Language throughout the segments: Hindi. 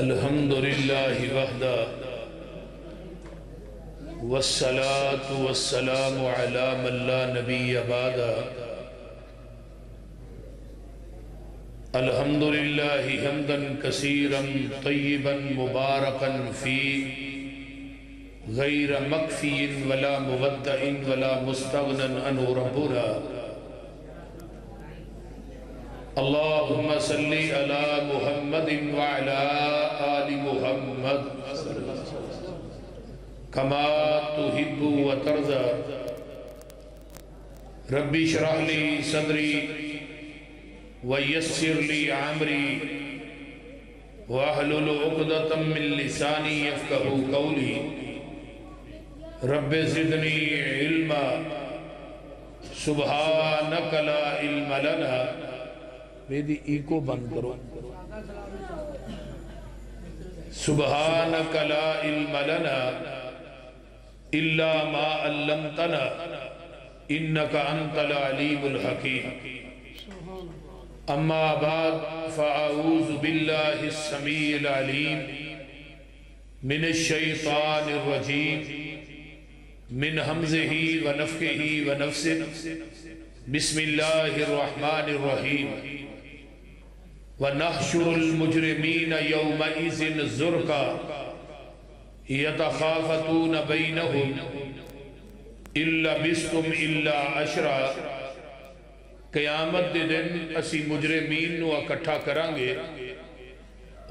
अल्हम्दुलिल्लाह वहदा वस्सलातु वस्सलामु अला मन ला नबिय्य बादा अल्हम्दुलिल्लाह हम्दन कसीरन तय्यबन मुबारकन फ़ी गैर मकफिन वला मुवद्दइन वला मुस्तगनन अनु रब्बुना अल्लाहुम्मा सल्ली अला मुहम्मदिन व अला आलि मुहम्मद कमा तुहिब्बु व तर्जा रब्बी शरह ली सदरी व यस्सिर ली अमरी वाहलुल उक़दतम मिन लिसानी यफ़क़हू क़ौली रब्बि ज़िदनी इल्मा सुब्हानक ला इल्म लना मेरी इको बंद करो। सुबहानक ला इल्म लना इल्ला मा अल्लमतना इन्नका अंतल अलीमुल हकीम। अम्मा बाद फ़अऊज़ु बिल्लाहि समीइल अलीम। मिनश शैतानिर रजीम। मिन हमज़िही व नफ़्ख़िही व नफ़्सिही बिस्मिल्लाहिर रहमानिर रहीम। व नहशुरुल मुजरिमीन यौमइज़िन यतखाफ़तून बैनहुम इल्ला बिस्तुम इल्ला अशरा क़यामत दे दिन असी मुजरिमीन इकट्ठा करांगे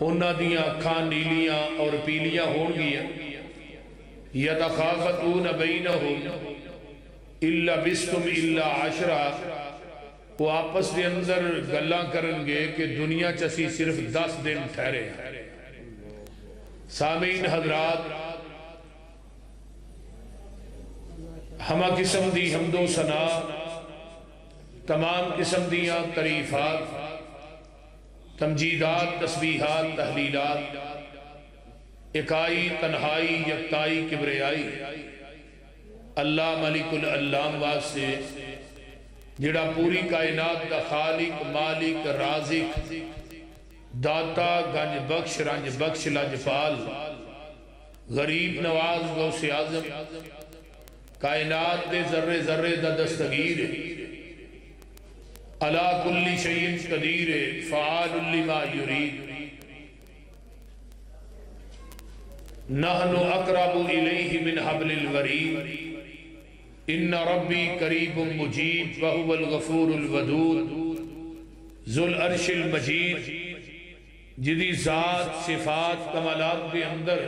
उन्हां दियाँ अखां और पीलियाँ होणगियाँ यतखाफ़तून बैनहुम इल्ला बिस्तुम इल्ला अशरा वो आपस के अंदर गल्ला करनगे कि दुनिया च असी सिर्फ़ दस दिन ठहरे सामीन हजरात, हमा किस्म दी हमदो सना, तमाम किस्म दियाँ तरीफात, तमजीदात, तस्बीहात, तहलीलात, इकाई, तन्हाई, यकताई, किबरियाई, अल्लाह मलिकुल अल्लाम वास्ते जिड़ा पूरी कायनात का खालिक मालिक राजिक दाता गंज बख्श रंज बख्श लजपाल गरीब नवाज़ गौसे आज़म कायनात दे जर्रे जर्रे दा दस्तगीर अला कुल्ली शयीन कदीर फ़ाल लिमा युरीद नहनु अकरबु इलैहि मिन हब्लिल वरीद इन रब्बी करीब मुजीब बहुवल गफूरुल वदूद। जुल अरशिल मजीद, जिदी जात, सिफात, कमालात के अंदर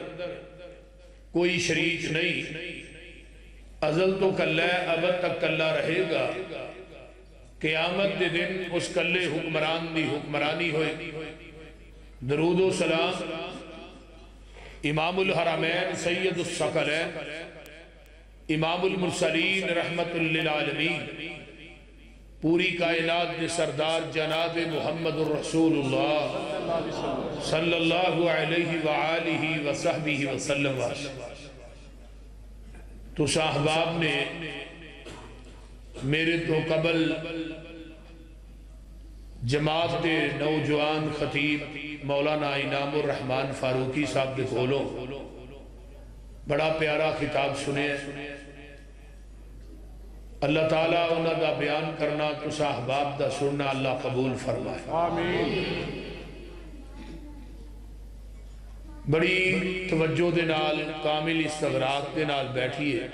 कोई शरीक नहीं। अजल तो कल्ला अबद तक कल्ला रहेगा। क़यामत के दिन उस कल्ले हुक्मरान की हुक्मरानी होए। दरूदो सलाम, इमामुल हरमैन सैयद सकलैन इमामुल मुरसलीन रहमतुल्लिल आलमीन। पूरी कायनात के सरदार जनाब मोहम्मद तो साहबाब ने मेरे तो कबल जमात के नौजवान खतीब मौलाना रहमान फारूकी साहब के कोलों बड़ा प्यारा खिताब सुने। अल्लाह ताला उन्होंने बयान करना तुसा अहबाब का सुनना अल्लाह कबूल फरमाए। बड़ी तवज्जो दे नाल कामिल इस्तगराक दे नाल बैठिए।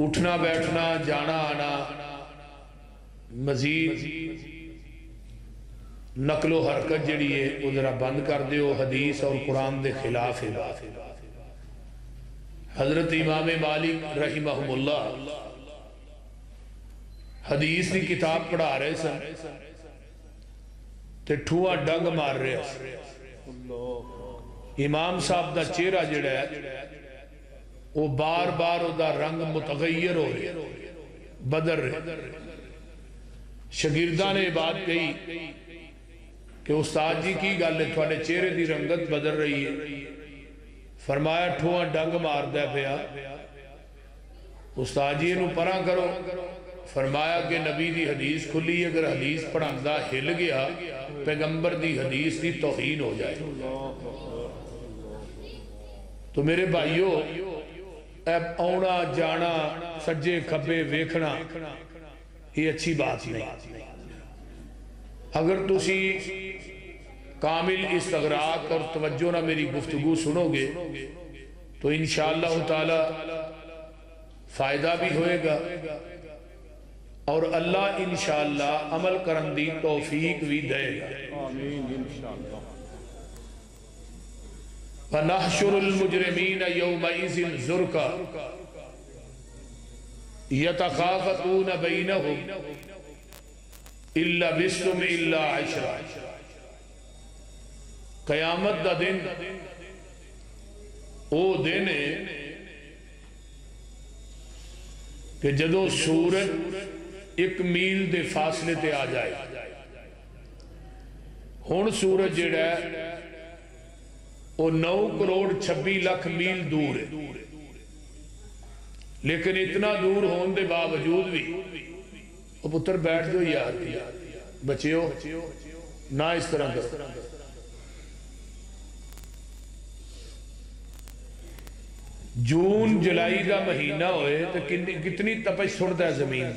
उठना बैठना जाना आना मजीद नकलो हरकत जी है वो जरा बंद कर दो हदीस और कुरान के खिलाफ है हज़रत इमाम मालिक रही हदीस की किताब पढ़ा रहे सन ठूआ डंग मार रहे इमाम साहब का चेहरा जड़ा है, वो बार बार ओदा रंग मुतगैर हो रहा बदल रहे शगिरदा ने बात कही कि उस्ताद जी, की गल चेहरे की रंगत बदल रही है। फरमाया ठोआ डंग मारदा पिया उस्ताद जी इन परा करो फरमाया कि नबी की हदीस खुली अगर हदीस पढ़ा हिल गया पैगंबर की हदीस की तोहीन हो जाए तो मेरे भाइयों आना जाना सज्जे खब्बे वेखना ये अच्छी बात नहीं अगर तुम कामिल इस्तगराक और तवज्जो ना मेरी गुफ्तगु सुनोगे तो इन ताला फ़ायदा भी होएगा और अल्लाह इन अमल करन दी तौफीक भी देगा। मुजरमीन यौमइज़िन ज़ुरका यतखाफतून बैनहुम इल्ला बिस्म इल्ला अशरा कयामत का दिन वो दिन है कि जदों सूरज एक मील के फासले ते आ जाए हूँ सूरज जड़ा वो नौ करोड़ छब्बी लख मील दूर है लेकिन इतना दूर होने के बावजूद भी वो पुत्र बैठ जाओ यार बचियो ना इस तरह करो जून, जुलाई का महीना होए तो कितनी तपश सुटता है ज़मीन।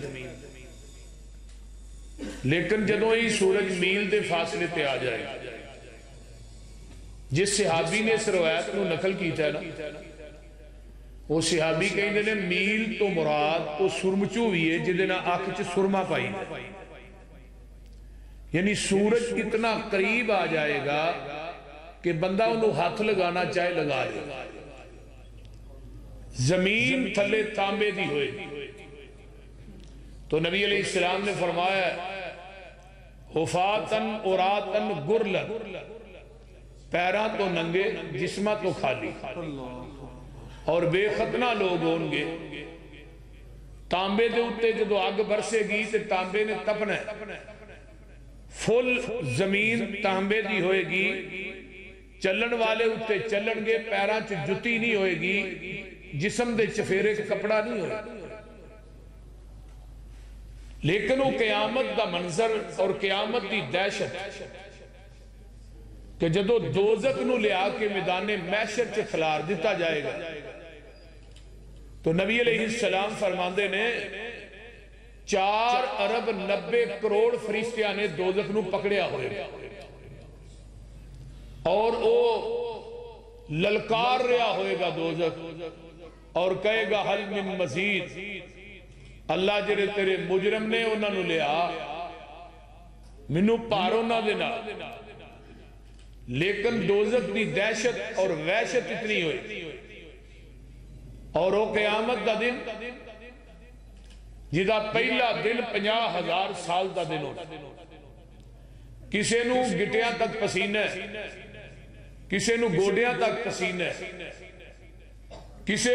लेकिन जो ही सूरज मील के फासले पे आ जाए, जिस सिहाबी ने इस रवायत को नकल किया ना, वो सिहाबी कहते हैं मील तो मुराद, वो सुरमचू भी है जिद अख च सुरमा पाई यानी सूरज इतना करीब आ जाएगा कि बंदा उन्होंने हाथ लगाना चाहे लगा लेगा ज़मीन थले तांबे की होएगी तो नबी अली इस्लाम ने फरमाया, हुफातन उरातन गुरल, पैरा तो नंगे, जिसम तो खाली। और बेखतना लोग होंगे। तांबे के उत्ते जो अग बरसेगी तो तांबे ने तपना फुल ज़मीन तांबे की होएगी। चलन वाले उत्ते चलन पैरों च जुती नहीं होएगी। जिसम के चफेरे च कपड़ा नहीं हो लेकिन वो क्यामत का मंजर और क्यामत की दहशत कि जो दोजक लिया के मैदान मैशर च खिलार दिता जाएगा तो नबी सलाम फरमाते ने, चार अरब नब्बे करोड़ फरिश्तिया ने दोजक न पकड़िया होगा और वो ललकार रहा होगा दोजक और कहेगा, हल मिन मजीद। अल्लाह जेरे तेरे मुजरम ने उन्होंने लिया। मैनू पार उन्होंने लेकिन दोजक की दहशत और वहशत इतनी हुई। और वो कयामत का दिन, जिदा पहला दिन पंजा हज़ार साल का दिन होता किसी गिटिया तक पसीना किसी गोडिया तक पसीना किसी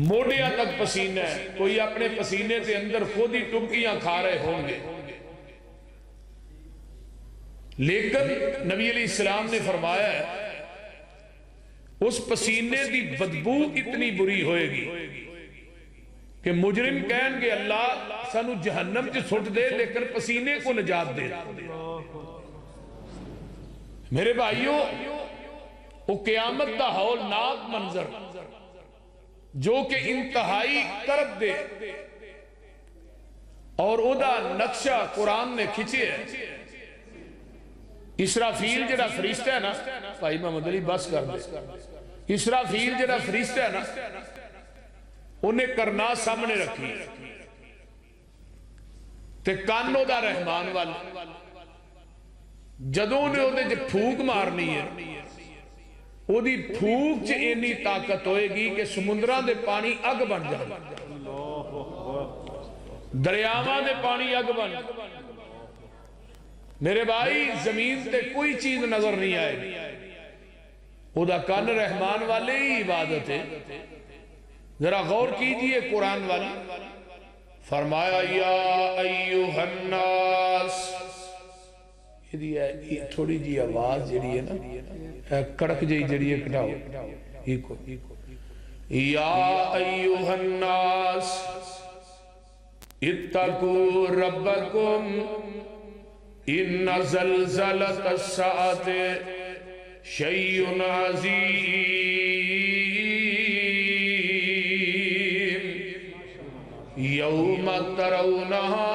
मोडिया तक पसीना है। कोई अपने पसीने के अंदर खुद ही टुबकियाँ खा रहे होंगे। लेकिन नबी अली इस्लाम ने फरमाया है, उस पसीने की बदबू इतनी बुरी होएगी कि मुजरिम कह अल्लाह सानू जहन्नम च सुट दे, लेकिन पसीने को निजात दे। मेरे भाइयों वो क्यामत का हौलनाक मंजर, जो कि इंतहाई करब दे और ओदा नक्शा कुरान ने खिंचे है। इसराफील जरा फरिश्ता है ना, भाई मोहम्मद अली, बस कर दे। इसराफील जरा फरिश्ता है ना उन्हें करना सामने रखी ते कान रहमान वाल, जदों ने फूक मारनी है ਉਹਦੀ ਫੂਕ 'ਚ ਇੰਨੀ ਤਾਕਤ ਹੋਏਗੀ ਕਿ ਸਮੁੰਦਰਾਂ ਦੇ ਪਾਣੀ ਅੱਗ ਬਣ ਜਾਣ ਦਰਿਆਵਾਂ ਦੇ ਪਾਣੀ ਅੱਗ ਬਣ मेरे भाई जमीन पे कोई चीज नजर नहीं आएगी खुदा कन रहमान वाले ही इबादत है जरा गौर कीजिए कुरान वाली फरमाया या अय्युहन्नास थोड़ी जी आवाज जी है ना कड़क जी जी घटाओ या अयुहन्नास इत्तकू इन जलजलत साते शय्युन अजीम। यौम तरौनहा,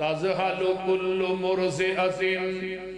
तजहल कुल्लु मुरज़िअतिन।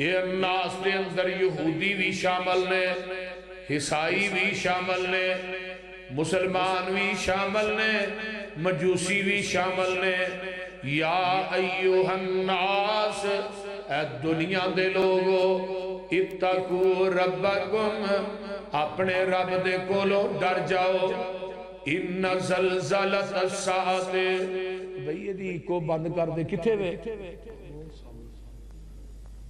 नास के अंदर यहूदी भी शामिल ने ईसाई भी शामिल ने, मुसलमान भी शामिल ने, मजूसी भी शामिल ने, या अयोहन्नास दुनिया दे लोगो इतकू रब अपने रब दे कोलो डर जाओ इन जलजल भई को बंद कर दे, किथे वे?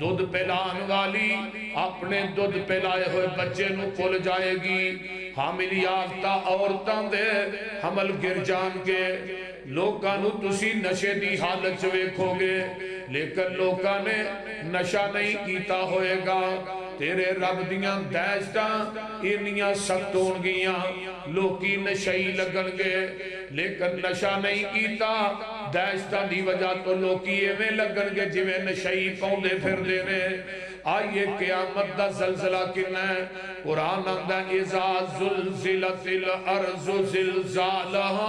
दुध पिलान वाली अपने दुध पिलाए हुए बच्चे भुल जाएगी हामिल याफ्ता औरतों दे हमल गिर जाणगे लोकां नु तुसी नशे दी हालत वेखोगे लेकिन लोकां ने नशा नहीं कीता होएगा तेरे रब दैशतां इन्नियाँ सख्त होणगियाँ। लोकी नशई लगणगे लेकिन नशा नहीं कीता। दैशतां दी वजह तो लोकी एवें लगणगे जिवें नशई पाउंदे फिरदे ने। आइए क़यामत जलजला किन्ना है। कुरान आंदा, इजा जुलजिलतिल अर्जु जिलजालहा।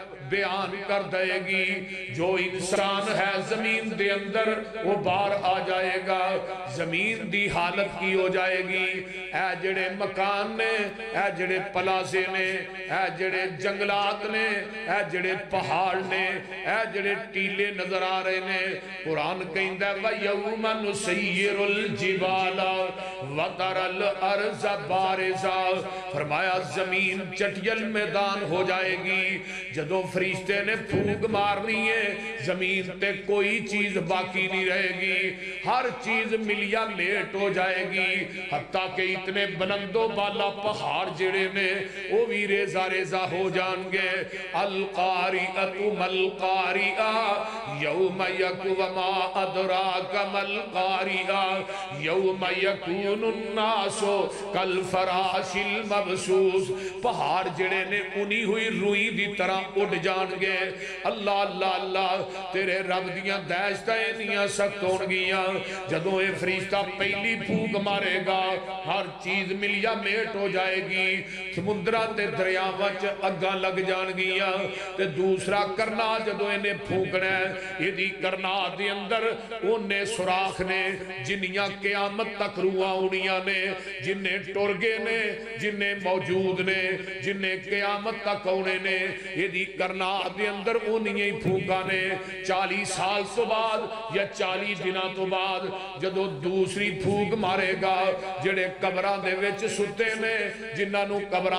बयान कर देगी। जो इंसान है ज़मीन के अंदर, वो बाहर आ जाएगा। ज़मीन की हालत की हो जाएगी। ए जड़े मकान ने ए जड़े पलासे ने ए जड़े जंगलात ने ए जड़े पहाड़ ने ए जड़े टीले नज़र आ रहे ने, कुरान कहता वयौमन सय्यरुल जिबाला वतरल अर्ज़ बारिजा। फरमाया, ज़मीन चटियल मैदान हो जाएगी। जदों फरिश्ते ने फूक मारनी है। ज़मीन ते कोई चीज़ बाकी नहीं रहेगी। हर चीज़ मिलिया लेट हो जाएगी। हत्ता के इतने बुलंदो बाला पहाड़ जेड़े ने, वो भी रेजा रेजा हो जाएँगे। अलकारी अतुमल कारिया यौम यकुवमा अदरा कमल कारिया यौम यकून नासो कल फराशिल मबसूस। पहाड़ जेड़े ने उनी हुई रुई दी तरह उड़ जाणगे जाएँगे अल्लाह अल्लाह अल्लाह तेरे रब दहशत इन सख्त हो जो ये फरिश्ता पहली फूक मारेगा हर चीज़ मिलिया मेट हो जाएगी समुद्रा दरियाव अग् लग जाएगिया दूसरा करना जो इन्हें फूकना है यदि करना अंदर ओने सुराख ने जिन्या क्यामत तक रूह आनिया ने जिन्हें टुर गए ने जिन्हें मौजूद ने जिन्हें क्यामत तक आने ने यदि कर अंदर ने। साल तो बाद या तो बाद जो दूसरी फूक मारेगा कबर सुते ने कबर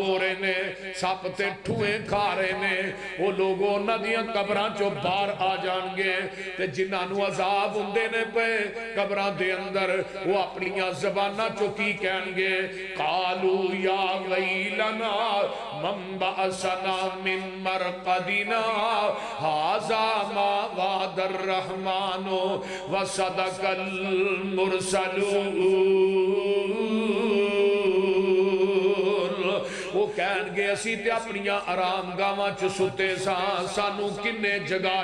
हो रहे ने, सप से ठूए खा रहे ने लोग उन्होंने कबर चो बहर आ जाएँगे तो जिन्होंने आजाब होंगे ने पे कबर के अंदर, वो अपन जबाना चो की कह कालू या वही लना मम्बा सना मिन मरकदिना हाजा मा वादर रहमानो व सदकल मुरसलून। वो अपन आराम गावां सुते सानू किन्ने जगा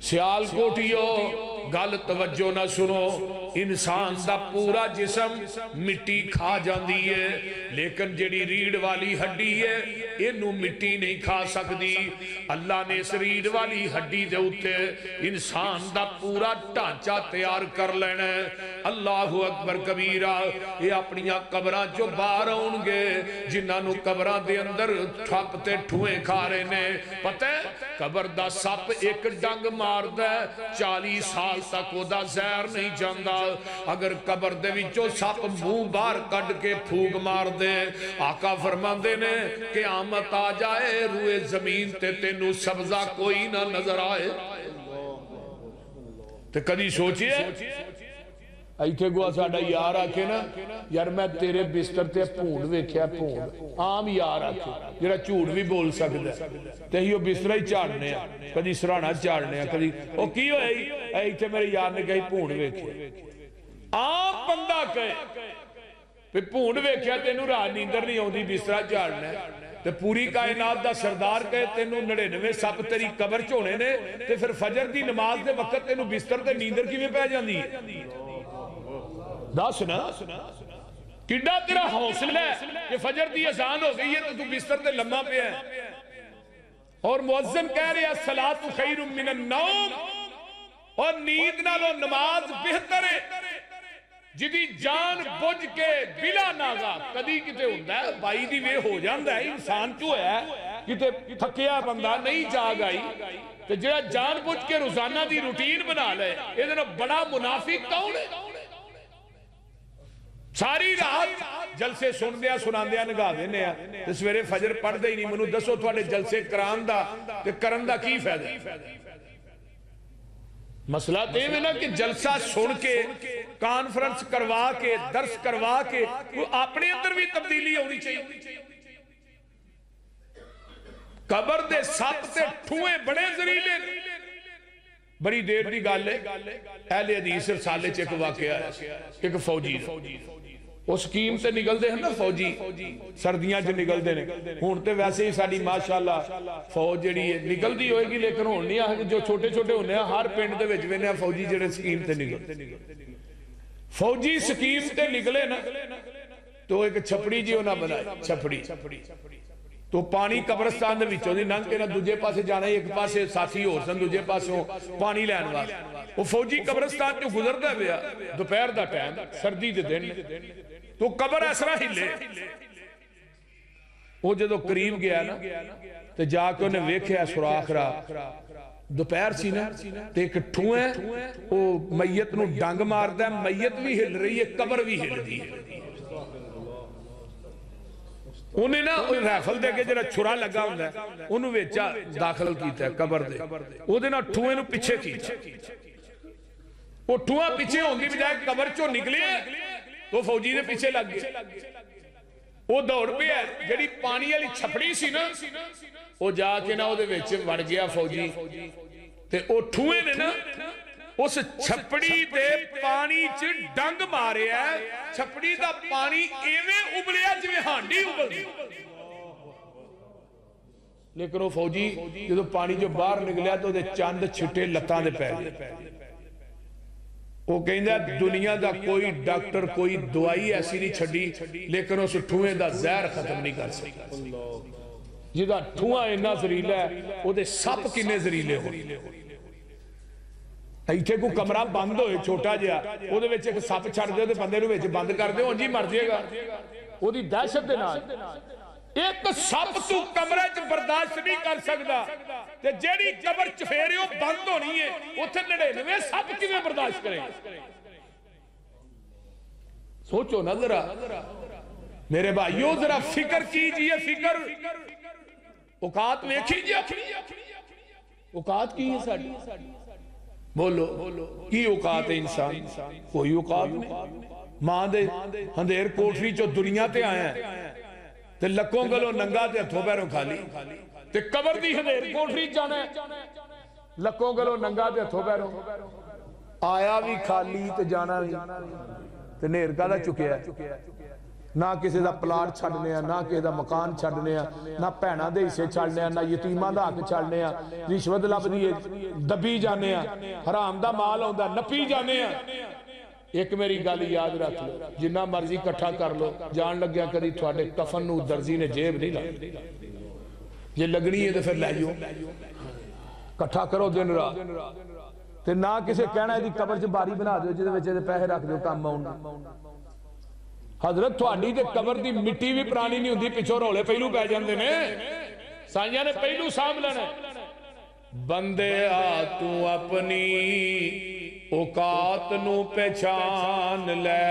सियालकोटियो, गल तवज्जो ना सुनो, इंसान दा पूरा जिस्म मिट्टी खा जाती है, लेकिन जेड़ी रीढ़ वाली हड्डी है इनू मिट्टी नहीं खा सकती अल्लाह ने इस रीढ़ वाली हड्डी दे उत्ते इंसान दा पूरा ढांचा तैयार कर लेना है। अल्लाह अकबर कबीरा, ये अपनिया कबरां चो बाहर आउणगे, जिन्होंने कबरां दे अंदर ठप ते ठूए खा रहे ने। पता है, कबर का सप एक डंग मारदा चाली साल तक ओदा जहर नहीं जाता अगर कबर विचों सप मूह बहर कड के फूक मार दे। आका फरमाते ने, क्यामत आ जाए रूए ज़मीन ते तेन सब्जा कोई ना नज़र आए। ते कभी सोचिए? ਇੱਥੇ ਕੋ ਸਾਡਾ ਯਾਰ ਆਖੇ ਨਾ ਯਾਰ ਮੈਂ ਤੇਰੇ ਬਿਸਤਰ ਤੇ ਭੂੰਡ ਵੇਖਿਆ ਭੂੰਡ ਆਮ ਯਾਰ ਆਖੇ ਜਿਹੜਾ ਝੂਠ ਵੀ ਬੋਲ ਸਕਦਾ ਤੇ ਅਸੀਂ ਉਹ ਬਿਸਤਰਾ ਹੀ ਝਾੜਨੇ ਆ ਕਦੀ ਸਰਾਣਾ ਝਾੜਨੇ ਆ ਕਦੀ ਉਹ ਕੀ ਹੋਇਆ ਜੀ ਇਹ ਇੱਥੇ ਮੇਰੇ ਯਾਰ ਨੇ ਕਹੀ ਭੂੰਡ ਵੇਖਿਆ ਆਮ ਬੰਦਾ ਕਹੇ ਵੀ ਭੂੰਡ ਵੇਖਿਆ ਤੈਨੂੰ ਰਾਤ ਨੀਂਦਰ ਨਹੀਂ ਆਉਂਦੀ ਬਿਸਤਰਾ ਝਾੜਨਾ ਤੇ ਪੂਰੀ ਕਾਇਨਾਤ ਦਾ ਸਰਦਾਰ ਕਹੇ ਤੈਨੂੰ 99 ਸੱਪ ਤੇਰੀ ਕਬਰ ਚ ਹੋਣੇ ਨੇ ਤੇ ਫਿਰ ਫਜਰ ਦੀ ਨਮਾਜ਼ ਦੇ ਵਕਤ ਤੈਨੂੰ ਬਿਸਤਰ ਤੇ ਨੀਂਦਰ ਕਿਵੇਂ ਪੈ ਜਾਂਦੀ ਹੈ दस ना कि तेरा हौसला ये फजर की आसान हो गई है तो तू बिस्तर से लम्मा पे है। और मुआजन कह रहे रहा सलात खैर नौम। और नींद नालों नमाज़ बेहतर है। जिदी जान बुझ के बिला नागा। कदी किते हुंदा है, बाई दी वे हो जांदा है। इंसान चो है? किते थकिया बंदा नहीं जाग आई। ते जेड़ा जान बुझ के रोज़ाना दी रूटीन बना ले, एदे बड़ा मुनाफिक कौन है? ਸਾਰੀ ਰਾਤ ਜਲਸੇ ਸੁਣਦੇ ਆ ਸੁਣਾਉਂਦੇ ਆ ਨਿਗਾਹ ਦਿੰਦੇ ਆ ਤੇ ਸਵੇਰੇ ਫਜਰ ਪੜਦੇ ਹੀ ਨਹੀਂ ਮੈਨੂੰ ਦੱਸੋ ਤੁਹਾਡੇ ਜਲਸੇ ਕਰਾਉਣ ਦਾ ਤੇ ਕਰਨ ਦਾ ਕੀ ਫਾਇਦਾ ਮਸਲਾ ਤੇ ਇਹ ਨਾ ਕਿ ਜਲਸਾ ਸੁਣ ਕੇ ਕਾਨਫਰੰਸ ਕਰਵਾ ਕੇ ਦਰਸ ਕਰਵਾ ਕੇ ਆਪਣੇ ਅੰਦਰ ਵੀ ਤਬਦੀਲੀ ਆਉਣੀ ਚਾਹੀਦੀ ਕਬਰ ਦੇ ਸੱਪ ਤੇ ਠੂਏ ਬੜੇ ਜ਼ਰੀਲੇ ਨੇ ਬੜੀ ਦੇਰ ਦੀ ਗੱਲ ਹੈ ਅਹਲੇ ਹਦੀਸ ਰਸਾਲੇ ਚ ਇੱਕ ਵਾਕਿਆ ਹੈ ਇੱਕ ਫੌਜੀ ਦਾ ਉਹ ਸਕੀਮ ਤੇ ਨਿਕਲਦੇ ਹਨ ਨਾ ਫੌਜੀ ਸਰਦੀਆਂ 'ਚ ਨਿਕਲਦੇ ਨੇ ਹੁਣ ਤੇ ਵੈਸੇ ਹੀ ਸਾਡੀ ਮਾਸ਼ਾਅੱਲਾ ਫੌਜ ਜਿਹੜੀ ਹੈ ਨਿਕਲਦੀ ਹੋਏਗੀ ਲੇਕਿਨ ਹੁਣ ਨਹੀਂ ਆ ਜੋ ਛੋਟੇ ਛੋਟੇ ਹੁੰਦੇ ਆ ਹਰ ਪਿੰਡ ਦੇ ਵਿੱਚ ਵੇਨੇ ਆ ਫੌਜੀ ਜਿਹੜੇ ਸਕੀਮ ਤੇ ਨਿਕਲਦੇ ਫੌਜੀ ਸਕੀਮ ਤੇ ਨਿਕਲੇ ਨਾ ਤੋ ਇੱਕ ਛਪੜੀ ਜੀ ਉਹਨਾਂ ਬਣਾਈ ਛਪੜੀ ਤੋ ਪਾਣੀ ਕਬਰਸਤਾਨ ਦੇ ਵਿੱਚੋਂ ਦੀ ਲੰਘ ਕੇ ਨਾ ਦੂਜੇ ਪਾਸੇ ਜਾਣਾ ਇੱਕ ਪਾਸੇ ਸਾਥੀ ਹੋਰ ਸਨ ਦੂਜੇ ਪਾਸੋਂ ਪਾਣੀ ਲੈਣ ਵਾਸਤੇ ਉਹ ਫੌਜੀ ਕਬਰਸਤਾਨ ਚੋਂ ਗੁਜ਼ਰਦਾ ਪਿਆ ਦੁਪਹਿਰ ਦਾ ਟਾਈਮ ਸਰਦੀ ਦੇ ਦਿਨ ਤੋ ਕਬਰ ਇਸ ਤਰ੍ਹਾਂ ਹਿੱਲੇ ਉਹ ਜਦੋਂ ਕਰੀਬ ਗਿਆ ਨਾ ਤੇ ਜਾ ਕੇ ਉਹਨੇ ਵੇਖਿਆ ਸੁਰਾਖ ਰਾ ਦੁਪਹਿਰ ਸੀ ਨਾ ਤੇ ਇੱਕ ਠੂਆ ਉਹ ਮਈਤ ਨੂੰ ਡੰਗ ਮਾਰਦਾ ਮਈਤ ਵੀ ਹਿੱਲ ਰਹੀ ਹੈ ਕਬਰ ਵੀ ਹਿੱਲਦੀ ਹੈ ਉਹਨੇ ਨਾ ਉਹ ਰਾਈਫਲ ਦੇ ਅੱਗੇ ਜਿਹੜਾ ਛੁਰਾ ਲੱਗਾ ਹੁੰਦਾ ਉਹਨੂੰ ਵਿੱਚ ਦਾਖਲ ਕੀਤਾ ਕਬਰ ਦੇ ਉਹਦੇ ਨਾਲ ਠੂਏ ਨੂੰ ਪਿੱਛੇ ਕੀਤਾ ਉਹ ਠੂਆ ਪਿੱਛੇ ਹੋਣ ਦੀ ਬਜਾਏ ਕਬਰ ਚੋਂ ਨਿਕਲੇ तो फौजी ने पीछे लग गए। वो दौड़ पे है जी पानी वाली छपड़ी सी ना, वो जाके ना वड़ गया फौजी। ठूए ने ना, उस छपड़ी दे पानी च डंग मारे छपड़ी का पानी एवं उबलिया जिम्मे हांडी उबलती लेकिन फौजी जो पानी चो बाहर निकलिया तो चंद छिटे लत्तां पै ਉਹ ਕਹਿੰਦਾ ਦੁਨੀਆ ਦਾ ਕੋਈ ਡਾਕਟਰ ਕੋਈ ਦਵਾਈ ਐਸੀ ਨਹੀਂ ਛੱਡੀ ਲੇਕਿਨ ਉਸ ਠੂਏ ਦਾ ਜ਼ਹਿਰ ਖਤਮ ਨਹੀਂ ਕਰ ਸਕਿਆ ਜਿਹਦਾ ਠੂਆ ਇੰਨਾ ਜ਼ਰੀਲਾ ਹੈ ਉਹਦੇ ਸੱਪ ਕਿੰਨੇ ਜ਼ਰੀਲੇ ਹੋ ਇੱਥੇ ਕੋ ਕਮਰਾ ਬੰਦ ਹੋਏ ਛੋਟਾ ਜਿਹਾ ਉਹਦੇ ਵਿੱਚ ਇੱਕ ਸੱਪ ਛੱਡ ਦਿਓ ਤੇ ਬੰਦੇ ਨੂੰ ਵਿੱਚ ਬੰਦ ਕਰ ਦਿਓ ਉਂਝ ਹੀ ਮਰ ਜਾਏਗਾ ਉਹਦੀ ਦਹਿਸ਼ਤ ਦੇ ਨਾਲ ਇੱਕ ਸੱਪ ਤੂੰ ਕਮਰੇ 'ਚ ਬਰਦਾਸ਼ਤ ਨਹੀਂ ਕਰ ਸਕਦਾ ਤੇ ਜਿਹੜੀ ਕਬਰ ਚਫੇਰਿਓ ਬੰਦ ਹੋਣੀ ਹੈ ਉੱਥੇ 99 ਸੱਪ ਕਿਵੇਂ ਬਰਦਾਸ਼ਤ ਕਰੇ सोचो ना जरा मेरे भाइयों जरा फिक्र कीजिए फिक्र औकात वेखी औकात की है साड़ी बोलो की औकात है इंसान कोई औकात नहीं ਮਾਂ ਦੇ ਹੰਦੇਰ ਕੋਠਰੀ ਚੋਂ ਦੁਨੀਆ ਤੇ ਆਇਆ ਹੈ। ਤੇ ਲੱਕੋਂ ਗਲੋਂ ਨੰਗਾ ਤੇ ਹੱਥੋਂ ਪੈਰੋਂ ਖਾਲੀ ਤੇ ਕਬਰ ਦੀ ਹੰਦੇਰ ਕੋਠਰੀ ਚ ਜਾਣਾ ਹੈ। ਲੱਕੋਂ ਗਲੋਂ ਨੰਗਾ ਤੇ ਹੱਥੋਂ ਪੈਰੋਂ ਆਇਆ ਵੀ ਖਾਲੀ ਤੇ ਜਾਣਾ ਵੀ ਤੇ ਨੇਰ ਕਾਹਦਾ ਚੁੱਕਿਆ ਹੈ? ਨਾ ਕਿਸੇ ਦਾ ਪਲਾਟ ਛੱਡਨੇ ਆ ਨਾ ਕਿਸੇ ਦਾ ਮਕਾਨ ਛੱਡਨੇ ਆ ਨਾ ਭੈਣਾਂ ਦੇ ਹਿੱਸੇ ਛੱਡਨੇ ਆ ਨਾ ਯਤੀਮਾਂ ਦਾ ਹੱਕ ਛੱਡਨੇ ਆ ਰਿਸ਼ਵਤ ਲੱਭਦੀ ਏ ਦੱਬੀ ਜਾਂਦੇ ਆ ਹਰਾਮ ਦਾ ਮਾਲ ਆਉਂਦਾ ਨੱਪੀ ਜਾਂਦੇ ਆ ਇੱਕ ਮੇਰੀ ਗੱਲ ਯਾਦ ਰੱਖ ਲਓ ਜਿੰਨਾ ਮਰਜ਼ੀ ਇਕੱਠਾ ਕਰ ਲਓ ਜਾਣ ਲੱਗਿਆ ਕਦੀ ਤੁਹਾਡੇ ਕਫਨ ਨੂੰ ਦਰਜੀ ਨੇ ਜੇਬ ਨਹੀਂ ਲਾਈ ਜੇ ਲੱਗਣੀ ਹੈ ਤਾਂ ਫਿਰ ਲੈ ਜਾਓ ਇਕੱਠਾ ਕਰੋ ਦਿਨ ਰਾਤ ਤੇ ਨਾ ਕਿਸੇ ਕਹਿਣਾ ਇਹਦੀ ਕਬਰ 'ਚ ਬਾਰੀ ਬਣਾ ਦਿਓ ਜਿਹਦੇ ਵਿੱਚ ਇਹਦੇ ਪੈਸੇ ਰੱਖ ਦਿਓ ਕੰਮ ਆਉਣ ਹਜ਼ਰਤ ਤੁਹਾਡੀ ਤੇ ਕਬਰ ਦੀ ਮਿੱਟੀ ਵੀ ਪੁਰਾਣੀ ਨਹੀਂ ਹੁੰਦੀ ਪਿੱਛੋਂ ਰੋਲੇ ਪਹਿਲੂ ਪੈ ਜਾਂਦੇ ਨੇ ਸਾਈਆਂ ਨੇ ਪਹਿਲੂ ਸਾਂਭ ਲੈਣਾ ਬੰਦੇ ਆ ਤੂੰ ਆਪਣੀ औकात नु पहचान ले।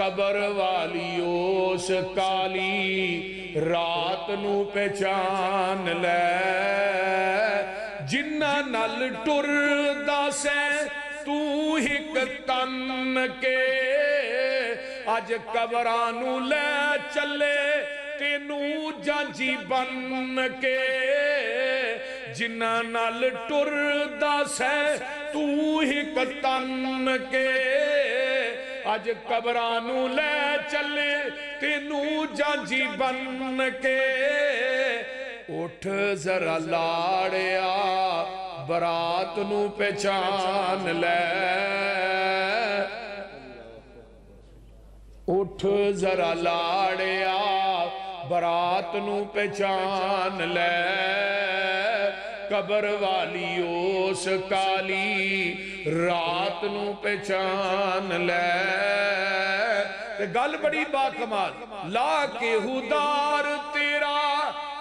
कबर वाली ओस काली रात नु पहचान ले। नल टुरदा से, तू हिक तन के। अज कबरानू ले चले तेनू जांजी बन के जिन्ना नाल टुरदा सै तू ही तन के अज कबर लै चले, तेनू जांजी बन के उठ जरा लाड़िया बरात नू पहचान लै। उठ जरा लाड़िया ਬਰਾਤ ਨੂੰ ਪਹਿਚਾਨ ਲੈ ਕਬਰ ਵਾਲੀ ਉਸ ਕਾਲੀ ਰਾਤ ਨੂੰ ਪਹਿਚਾਨ ਲੈ ਤੇ ਗੱਲ ਬੜੀ ਬਾ ਕਮਾਲ ਲਾ ਕੇ ਹੁਦਾਰ ਤੇਰਾ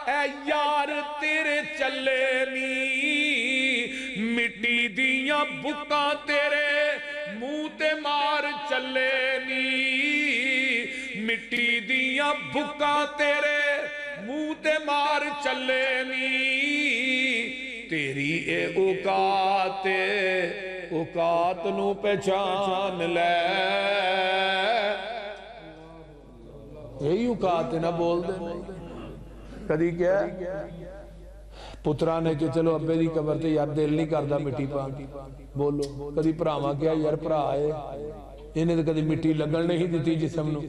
ਐ ਯਾਰ ਤੇਰੇ ਚੱਲੇ ਨੀ ਮਿੱਟੀ ਦੀਆਂ ਬੁੱਕਾਂ ਤੇਰੇ ਮੂੰਹ ਤੇ ਮਾਰ ਚੱਲੇ ਨੀ मिट्टी दिया भुक्का तेरे मुँह ते मार चले नी। तेरी ए औकात औकात नु पहचान ले। यही औकात ना बोल दे कदी क्या? पुत्रा ने कि चलो अबे की कबर से यार दिल नहीं करता मिट्टी पा बोलो, कभी भरावा क्या, यार भरा है ਇਹਨੇ ਤਾਂ ਕਦੀ ਮਿੱਟੀ ਲੱਗਣ ਨਹੀਂ ਦਿੱਤੀ ਜਿਸਮ ਨੂੰ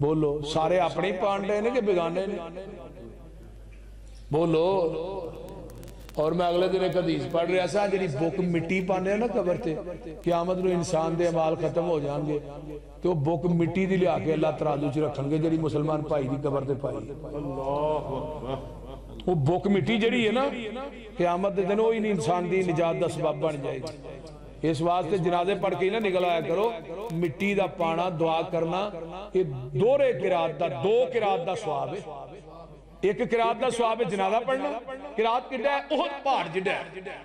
ਬੋਲੋ ਸਾਰੇ ਆਪਣੇ ਹੀ ਪਾਣ ਰਹੇ ਨੇ ਕਿ ਬੇਗਾਨੇ ਨੇ ਬੋਲੋ ਔਰ ਮੈਂ ਅਗਲੇ ਦਿਨ ਇੱਕ ਹਦੀਸ ਪੜ੍ਹ ਰਿਹਾ ਸਾਂ ਜਿਹੜੀ ਬੁੱਕ ਮਿੱਟੀ ਪਾਉਂਦੇ ਆ ਨਾ ਕਬਰ ਤੇ ਕਿਆਮਤ ਨੂੰ ਇਨਸਾਨ ਦੇ ਅਮਾਲ ਖਤਮ ਹੋ ਜਾਣਗੇ ਤੇ ਉਹ ਬੁੱਕ ਮਿੱਟੀ ਦੀ ਲਿਆ ਕੇ ਅੱਲਾਹ ਤਰਾਜ਼ੂ 'ਚ ਰੱਖਣਗੇ ਜਿਹੜੀ ਮੁਸਲਮਾਨ ਭਾਈ ਦੀ ਕਬਰ ਤੇ ਪਾਈ ਉਹ ਬੁੱਕ ਮਿੱਟੀ ਜਿਹੜੀ ਹੈ ਨਾ ਕਿਆਮਤ ਦੇ ਦਿਨ ਉਹ ਹੀ ਨਹੀਂ ਇਨਸਾਨ ਦੀ ਨਿਜਾਤ ਦਾ ਸਬਬ ਬਣ ਜਾਏਗੀ ਇਸ ਵਾਸਤੇ ਜਨਾਜ਼ੇ ਪੜ ਕੇ ਹੀ ਨਾ ਨਿਕਲ ਆਇਆ ਕਰੋ ਮਿੱਟੀ ਦਾ ਪਾਣਾ ਦੁਆ ਕਰਨਾ ਇਹ ਦੋਹਰੇ ਕਿਰਾਤ ਦਾ ਦੋ ਕਿਰਾਤ ਦਾ ਸਵਾਬ ਹੈ ਇੱਕ ਕਿਰਾਤ ਦਾ ਸਵਾਬ ਹੈ ਜਨਾਜ਼ਾ ਪੜਨਾ ਕਿਰਾਤ ਕਿੱਡਾ ਹੈ ਉਹ ਪਹਾੜ ਜਿੱਡਾ ਹੈ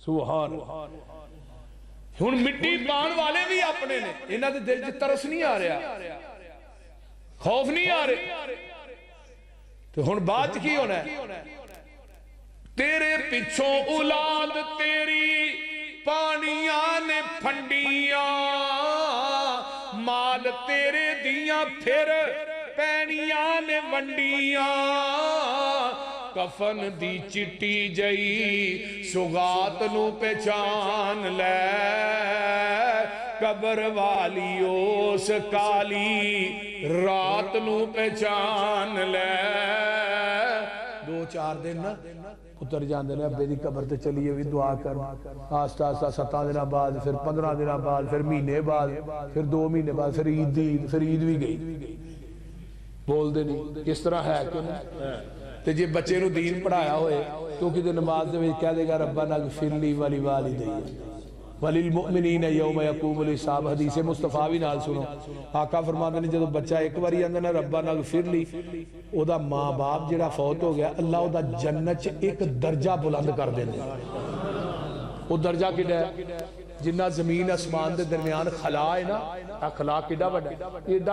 ਸੁਭਾਨ ਹੁਣ ਮਿੱਟੀ ਪਾਣ ਵਾਲੇ ਵੀ ਆਪਣੇ ਨੇ ਇਹਨਾਂ ਦੇ ਦਿਲ 'ਚ ਤਰਸ ਨਹੀਂ ਆ ਰਿਹਾ ਖੌਫ ਨਹੀਂ ਆ ਰਿਹਾ ਤੇ ਹੁਣ ਬਾਅਦ 'ਚ ਕੀ ਹੋਣਾ ਹੈ? ਤੇਰੇ ਪਿੱਛੋਂ ਔਲਾਦ ਤੇਰੀ ਪਾਣੀਆਂ ਨੇ ਫੰਡੀਆਂ ਮਾਲ ਤੇਰੇ ਦੀਆਂ ਫਿਰ ਪੈਣੀਆਂ ਨੇ ਵੰਡੀਆਂ ਕਫਨ ਦੀ ਚਿੱਟੀ ਜਈ ਸੁਗਾਤ ਨੂੰ ਪਹਿਚਾਨ ਲੈ ਕਬਰ ਵਾਲੀ ਉਸ ਕਾਲੀ ਰਾਤ ਨੂੰ ਪਹਿਚਾਨ ਲੈ ਦੋ ਚਾਰ ਦਿਨ ਨਾ ਪੁੱਤਰ ਜਾਂਦੇ ਨੇ ਅੱਬੇ ਦੀ ਕਬਰ ਤੇ ਚਲੀਏ ਵੀ ਦੁਆ ਕਰਨ ਆਸਤਾ ਆਸਤਾ ਸੱਤਾਂ ਦਿਨਾਂ ਬਾਅਦ ਫਿਰ 15 ਦਿਨਾਂ ਬਾਅਦ ਫਿਰ ਮਹੀਨੇ ਬਾਅਦ ਫਿਰ 2 ਮਹੀਨੇ ਬਾਅਦ ਫਿਰ ਈਦ ਦੀ ਈਦ ਫਿਰ ਈਦ ਵੀ ਗਈ ਬੋਲਦੇ ਨਹੀਂ ਕਿਸ ਤਰ੍ਹਾਂ ਹੈ ਕਿ ਨਹੀਂ ਤੇ ਜੇ ਬੱਚੇ ਨੂੰ ਦੀਨ ਪੜਾਇਆ ਹੋਏ ਤੋ ਕਿਤੇ ਨਮਾਜ਼ ਦੇ ਵਿੱਚ ਕਹਿ ਦੇਗਾ वलिलमिन यौम हदीस मुस्तफ़ा भी नाल सुनो। आका ने जब बच्चा एक बारी ना, रब्बा नाल फिर ली, ओदा माँ बाप जेड़ा फौत हो गया, अल्लाह ओदा जन्नत च एक दर्जा बुलंद कर दर्जा जिन्ना ज़मीन आसमान के दरमियान खला है ना अखला कि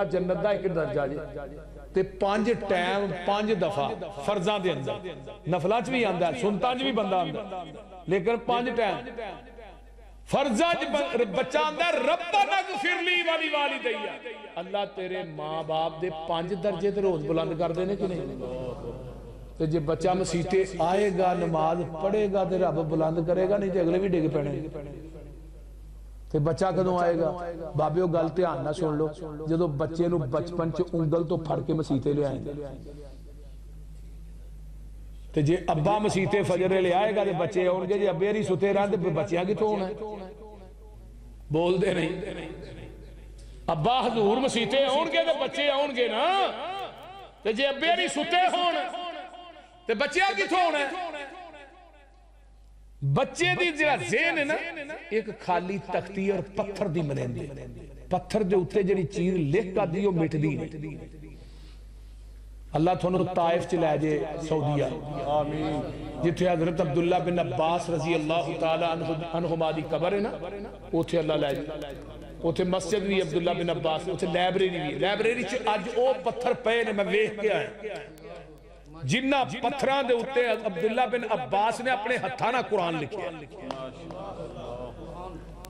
जन्नत का एक दर्जा जी। ते पाँच टाइम पाँच दफ़ा फर्जा अंदर। नफला च भी आंदा सुनता च भी बंदा आंदा लेकिन पाँच टाइम। फर्जा च बच्चा आंदा रब्बा नग फिरली वाली वाली दैया अल्लाह तेरे मां बाप दे पांच दर्जे ते रोज बुलंद कर देने कि नहीं ਤੇ ਜੇ ਬੱਚਾ ਮਸੀਤੇ ਆਏਗਾ ਨਮਾਜ਼ ਪੜ੍ਹੇਗਾ ਤੇ ਰੱਬ ਬੁਲੰਦ ਕਰੇਗਾ ਨਹੀਂ ਤੇ ਅਗਲੇ ਵੀ ਡਿੱਗ ਪੈਣੇ ਤੇ ਬੱਚਾ ਕਦੋਂ ਆਏਗਾ ਬਾਬਿਓ ਗੱਲ ਧਿਆਨ ਨਾਲ ਸੁਣ ਲਓ ਜਦੋਂ ਬੱਚੇ ਨੂੰ ਬਚਪਨ ਚ ਉਂਗਲ ਤੋਂ ਫੜ ਕੇ ਮਸੀਤੇ ਲਿਆਏਂਗੇ ਤੇ ਜੇ ਅੱਬਾ ਮਸੀਤੇ ਫਜਰ ਲਿਆਏਗਾ ਤੇ ਬੱਚੇ ਆਉਣਗੇ ਜੇ ਅੱਬੇ ਰੀ ਸੁੱਤੇ ਰਹਿਣ ਤੇ ਬੱਚਿਆਂ ਕਿੱਥੋਂ ਆਉਣਾ ਬੋਲਦੇ ਨਹੀਂ ਅੱਬਾ ਹਜ਼ੂਰ ਮਸੀਤੇ ਆਉਣਗੇ ਤੇ ਬੱਚੇ ਆਉਣਗੇ ਨਾ ਤੇ ਜੇ ਅੱਬੇ ਰੀ ਸੁੱਤੇ ਹੋਣ ਤੇ ਬੱਚਿਆਂ ਕਿੱਥੋਂ ਆਉਣਾ ਬੱਚੇ ਦੀ ਜਿਹੜਾ ਜ਼ਿਹਨ ਹੈ ਨਾ ਇੱਕ ਖਾਲੀ ਤਖਤੀ ਔਰ ਪੱਥਰ ਦੀ ਮਨੇਂਦੀ ਪੱਥਰ ਦੇ ਉੱਤੇ ਜਿਹੜੀ ਚੀਜ਼ ਲਿਖ ਕਰਦੀ ਉਹ ਮਿਟਦੀ ਨਹੀਂ अल्लाह थोनू ताइफ च लै जे सऊदीया। जिथे हज़रत अब्दुल्ला बिन अब्बास रज़ी अल्लाह अनहुमा दी है ना उथे अल्लाह लै जे उथे मस्जिद भी अब्दुल्ला बिन अब्बास उथे लाइब्रेरी भी। लाइब्रेरी अज ओ पत्थर पे ने मैं वेख के आया। जिन्ना पत्थरां दे उत्ते अब्दुल्ला बिन अब्बास ने अपने हत्थां नाल कुरान लिखिया।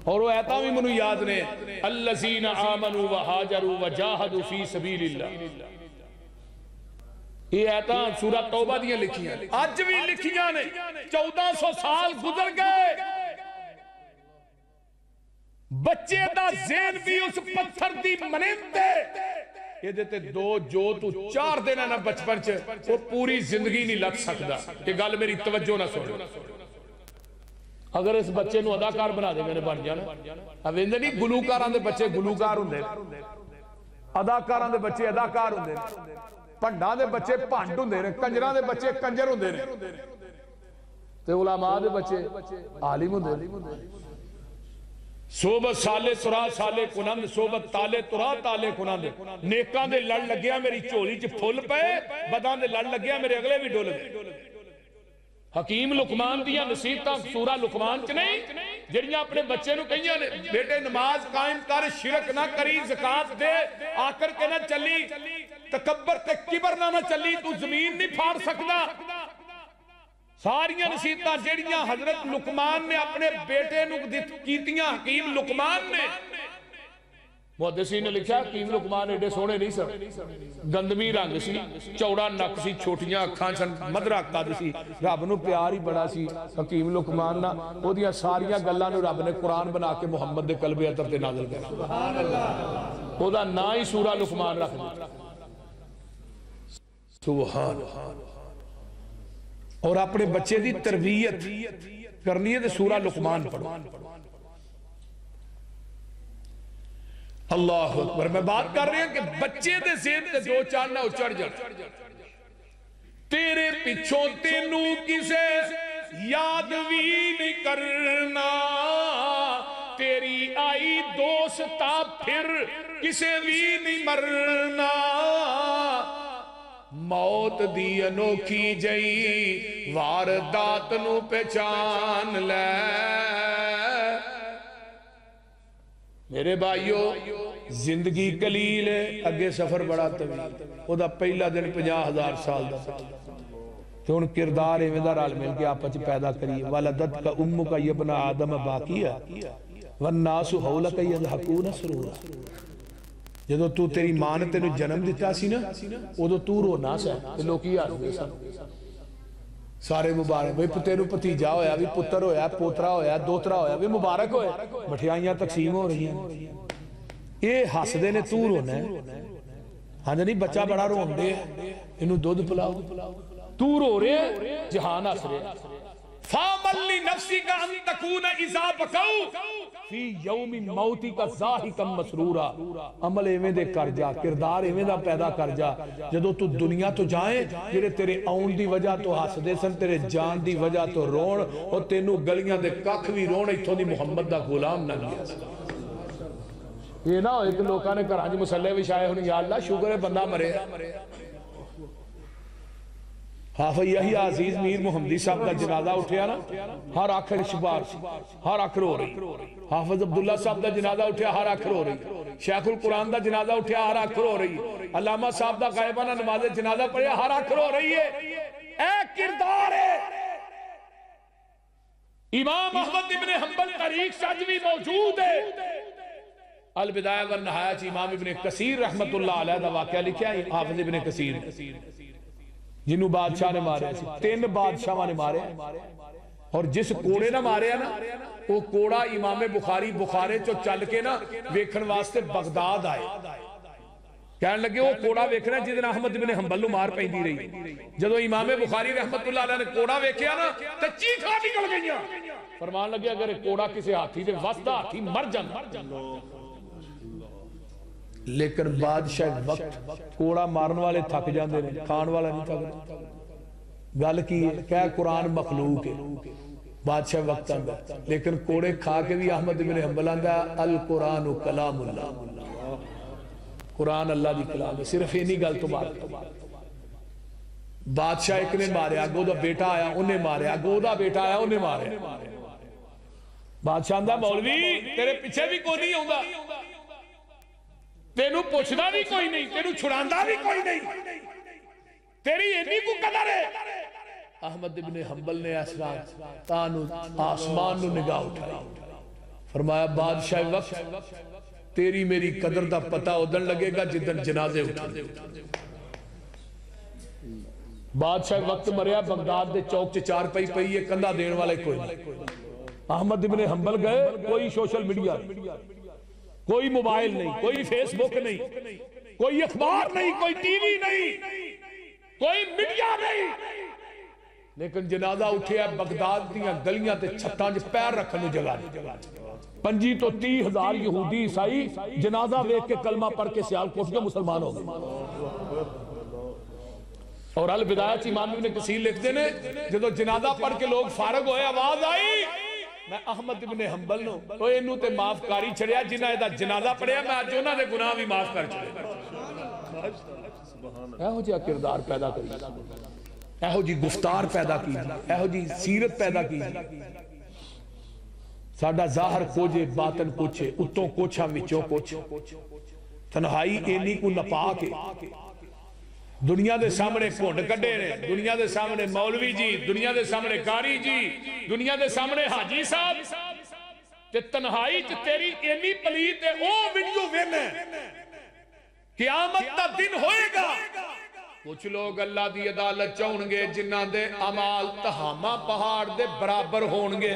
और वो ऐता भी मैनू याद ने अल्लजीना आमनू व हाजरू व जाहदू फ़ी सबीलिल्लाह। ਇਹ ਐਤਾਂ ਸੂਰਾ ਤੌਬਾ ਦੀਆਂ ਲਿਖੀਆਂ ਅੱਜ ਵੀ ਲਿਖੀਆਂ ਨੇ 1400 ਸਾਲ ਗੁਜ਼ਰ ਗਏ ਬੱਚੇ ਦਾ ਜ਼ੇਨ ਵੀ ਉਸ ਪੱਥਰ ਦੀ ਮਨਿੰਦੇ ਇਹਦੇ ਤੇ ਦੋ ਜੋ ਤੂੰ ਚਾਰ ਦਿਨਾਂ ਨਾ ਬਚਪਨ ਚ ਉਹ ਪੂਰੀ ਜ਼ਿੰਦਗੀ ਨਹੀਂ ਲੱਗ ਸਕਦਾ ਇਹ ਗੱਲ ਮੇਰੀ ਤਵੱਜੋ ਨਾਲ ਸੁਣ ਅਗਰ ਇਸ ਬੱਚੇ ਨੂੰ ਅਦਾਕਾਰ ਬਣਾ ਦੇ ਮੈਨੇ ਬਣ ਜਾਣਾ ਅਵੇਂਦੇ ਨਹੀਂ ਗੁਲੂਕਾਰਾਂ ਦੇ ਬੱਚੇ ਗੁਲੂਕਾਰ ਹੁੰਦੇ ਨੇ ਅਦਾਕਾਰਾਂ ਦੇ ਬੱਚੇ ਅਦਾਕਾਰ ਹੁੰਦੇ ਨੇ ਭੰਡਾਂ ਦੇ ਬੱਚੇ ਭੰਡ ਹੁੰਦੇ ਨੇ ਕੰਜਰਾਂ ਦੇ ਬੱਚੇ ਕੰਜਰ ਹੁੰਦੇ ਨੇ ਤੇ ਉਲਾਮਾ ਦੇ ਬੱਚੇ ਆਲਿਮ ਹੁੰਦੇ ਨੇ ਸੋਬਤ ਸਾਲੇ ਤੁਰਾ ਸਾਲੇ ਕੁਨੰਦ ਸੋਬਤ ਤਾਲੇ ਤੁਰਾ ਤਾਲੇ ਕੁਨੰਦ ਨੇਕਾਂ ਦੇ ਲੜ ਲੱਗਿਆ ਮੇਰੀ ਝੋਲੀ 'ਚ ਫੁੱਲ ਪਏ ਬਦਾਂ ਦੇ ਲੜ ਲੱਗਿਆ ਮੇਰੇ ਅਗਲੇ ਵੀ ਡੁੱਲ ਗਏ ਹਕੀਮ ਲੁਕਮਾਨ ਦੀਆਂ ਨਸੀਹਤਾਂ ਸੂਰਾ ਲੁਕਮਾਨ 'ਚ ਨਹੀਂ ਜਿਹੜੀਆਂ ਆਪਣੇ ਬੱਚੇ ਨੂੰ ਕਹੀਆਂ ਨੇ ਬੇਟੇ ਨਮਾਜ਼ ਕਾਇਮ ਕਰ ਸ਼ਿਰਕ ਨਾ ਕਰੀ ਜ਼ਕਾਤ ਦੇ ਆਖਰ ਕੇ ਨਾ ਚੱਲੀ ਤਕੱਬਰ ਤੇ ਕਿਬਰ ਨਾ ਨਾ ਚੱਲੀ ਤੂੰ ਜ਼ਮੀਨ ਨਹੀਂ ਫਾੜ ਸਕਦਾ ਸਾਰੀਆਂ ਨਸੀਹਤਾਂ ਜਿਹੜੀਆਂ ਹਜ਼ਰਤ ਲੁਕਮਾਨ ਨੇ ਆਪਣੇ ਬੇਟੇ ਨੂੰ ਕੀਤੀਆਂ ਹਕੀਮ ਲੁਕਮਾਨ ਨੇ ਮੁਹੱਦਿਸੀ ਨੇ ਲਿਖਿਆ ਹਕੀਮ ਲੁਕਮਾਨ ਏਡੇ ਸੋਹਣੇ ਨਹੀਂ ਸਨ ਗੰਦਮੀ ਰੰਗ ਸੀ ਚੌੜਾ ਨੱਕ ਸੀ ਛੋਟੀਆਂ ਅੱਖਾਂ ਸਨ ਮਧਰਾ ਕੱਦ ਸੀ ਰੱਬ ਨੂੰ ਪਿਆਰ ਹੀ ਬੜਾ ਸੀ ਹਕੀਮ ਲੁਕਮਾਨ ਨਾਲ ਉਹਦੀਆਂ ਸਾਰੀਆਂ ਗੱਲਾਂ ਨੂੰ ਰੱਬ ਨੇ ਕੁਰਾਨ ਬਣਾ ਕੇ ਮੁਹੰਮਦ ਦੇ ਕਲਬੇ ਅਤਰ ਤੇ ਨਾਜ਼ਲ ਕੀਤਾ ਸੁਭਾਨ ਅੱਲਾਹ ਉਹਦਾ ਨਾਂ ਹੀ ਸੂਰਾ ਲੁਕਮਾਨ ਰੱਖ ਦਿੱਤਾ ਸੁਭਾਨ और अपने बच्चे की तरबियत करनी है तो सूरा लुकमान पढ़ो अल्लाह अकबर मैं बात कर रही हूं कि बच्चे दे सेहत ते दो चार ना उचड़ जा तेरे पिछों तेनू किसे याद भी नहीं करना तेरी आई दोस्ता फिर किसे भी नहीं मरना मौत दी अनोखी जई, वारदात पहचान ले। मेरे भाईओ ज़िंदगी कलील है अगे सफ़र बड़ा तवी। ओद पहला दिन पाँ हज़ार साल का हूँ किरदार इवें रल मिल के आपस पैदा करिए वाल दत्त का उम का ये अपना आदम बाकी है। वन ना सुहौल का ही हकू ना सुरू ਜਦੋਂ ਤੂੰ ਤੇਰੀ ਮਾਂ ਨੇ ਤੈਨੂੰ ਜਨਮ ਦਿੱਤਾ ਸੀ ਨਾ ਉਦੋਂ ਤੂੰ ਰੋਣਾ ਸੀ ਤੇ ਲੋਕੀ ਹੱਸਦੇ ਸਨ। ਸਾਰੇ ਮੁਬਾਰਕ। ਬਈ ਪੁੱਤੇ ਨੂੰ ਭਤੀਜਾ ਹੋਇਆ ਵੀ ਪੁੱਤਰ ਹੋਇਆ ਪੋਤਰਾ ਹੋਇਆ ਦੋਤਰਾ ਹੋਇਆ ਵੀ ਮੁਬਾਰਕ ਹੋਏ। ਮਠਿਆਈਆਂ ਤਕਸੀਮ ਹੋ ਰਹੀਆਂ। ਇਹ ਹੱਸਦੇ ਨੇ ਤੂੰ ਰੋਣਾ ਹਾਂ। ਨਹੀਂ ਬੱਚਾ ਬੜਾ ਰੋਂਦੇ ਇਹਨੂੰ ਦੁੱਧ ਪਿਲਾਓ। ਤੂੰ ਰੋ ਰਿਹਾ ਜਹਾਨ ਹੱਸ ਰਿਹਾ। फामल्ली नफसी का अंतकून इजा बकाऊ घर मुसले विछाए हुन, या अल्लाह शुक्र है बंदा मरे अलविदा यही नहाया इमाम कसीर रहमतुल्लाह अलैह वाकया लिखा है हाफिज इबन कसीर। जिन्हों बादशाह ने मारे तीन बादशाह ने मारे और जिस कोड़े ना मारे ना, वो कोड़ा इमामे बुखारी बुखारे चो चल के ना वेखण वास्ते बगदाद आए। कह लगे, वो कोड़ा वेखना जिद अहमद बिन हम्बल मार पी रही। जो इमामे बुखारी रहमत ने कोड़ा वेख्या ना तो चीखा निकल गई फरमान लगे, अगर कोड़ा किसी हाथी से वसदा हाथी मर जाता लेकिन बादशाह वक्त कोड़ा मारन वाले थक जाते हैं खाने वाला नहीं थक गल की है, क्या कुरान मखलूक है? बादशाह वक्त आंदा। लेकिन कोड़े खा के भी अहमद बिन हंबल आंदा, अल कुरान कलाम अल्लाह कुरान अल्लाह की कलाम है, सिर्फ़ इन्हीं गल तो बात बादशाह एक ने मारिया अगो बेटा आया, उन्हें मारिया अगो बेटा आया, उन्हें मारिया बादशाह मौलवी, तेरे पीछे भी कोई नहीं आता तेन पुछदा भी कोई नहीं, तेन छुड़ा भी कोई नहीं। तेरी कदर है? अहमद ने आसमान निगाह उठाई। फरमाया, बादशाह वक्त तेरी मेरी कदर का पता उदन लगेगा जिदन जनाजे बादशाह वक्त मरिया बगदाद के चौक च चार पई पई है कंधा देने वाले कोई अहमद इबन हंबल गए, कोई सोशल मीडिया कोई मोबाइल नहीं, कोई फेसबुक नहीं, कोई अखबार नहीं, कोई टीवी नहीं, कोई मीडिया नहीं। लेकिन जनाजा उठिया बगदाद दलियाँ छत्तां पैर रखने जगह पंजी तो ती हज़ार यहूदी ईसाई जनाजा वेख के कलमा पढ़ के सियालकोट के मुसलमान हो गए। और अल विदायत इमाम ने कसीर लिखते ने जो जनाजा पढ़ के लोग फारग होए, आवाज़ आई मैं अहमद इब्ने हंबल नो। ओ इनु ते माफ़ करी छड़या जिन्ना एदा जनाजा पढ़या मैं अज दे गुनाह भी माफ़ कर छड़े सुभान अल्लाह एहो किरदार पैदा करी। एहो जी गुफ्तार पैदा की। एहो जी सीरत पैदा की। साडा कोजे, बातन कोछा विचों तन्हाई एनी को नपा के दुनिया के सामने घुंड क्ढे ने, दुनिया के सामने मौलवी जी, दुनिया के सामने कारी जी, दुनिया के सामने हाजी साहब। तनहाई च तेरी इनी पलीत है का दिन होएगा। कुछ लोग अल्लाह की अदालत चाहे जिन्हों के अमाल तहामा पहाड़ के बराबर होंगे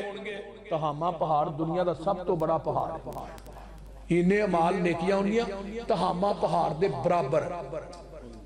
तहामा पहाड़ दुनिया का सब तो बड़ा पहाड़ इन्हें अमाल नेकिया तहामा पहाड़ के बराबर।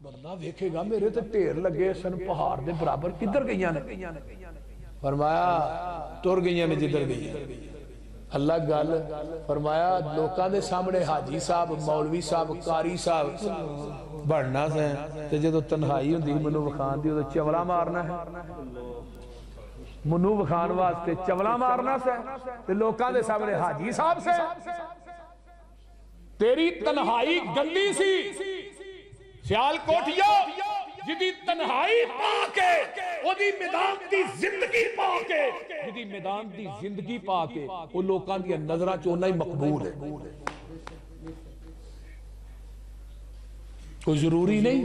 बंदा वेखेगा मेरे तो ढेर लगे सन पहाड़ के बराबर किधर गई ने फरमाया तुर गई ने जिधर गई अलग गल फरमाया लोगों के सामने हाजी साहब मौलवी साहब कारी साहब बनना से ते जो तनहाई होंगी मैं विखान की उदो चवला मारना है मनु विखान वास्ते चवला मारना से ते लोगों के सामने हाजी साहब से तेरी तनहाई गंदी सी नज़र मकबूल है। कोई ज़रूरी नहीं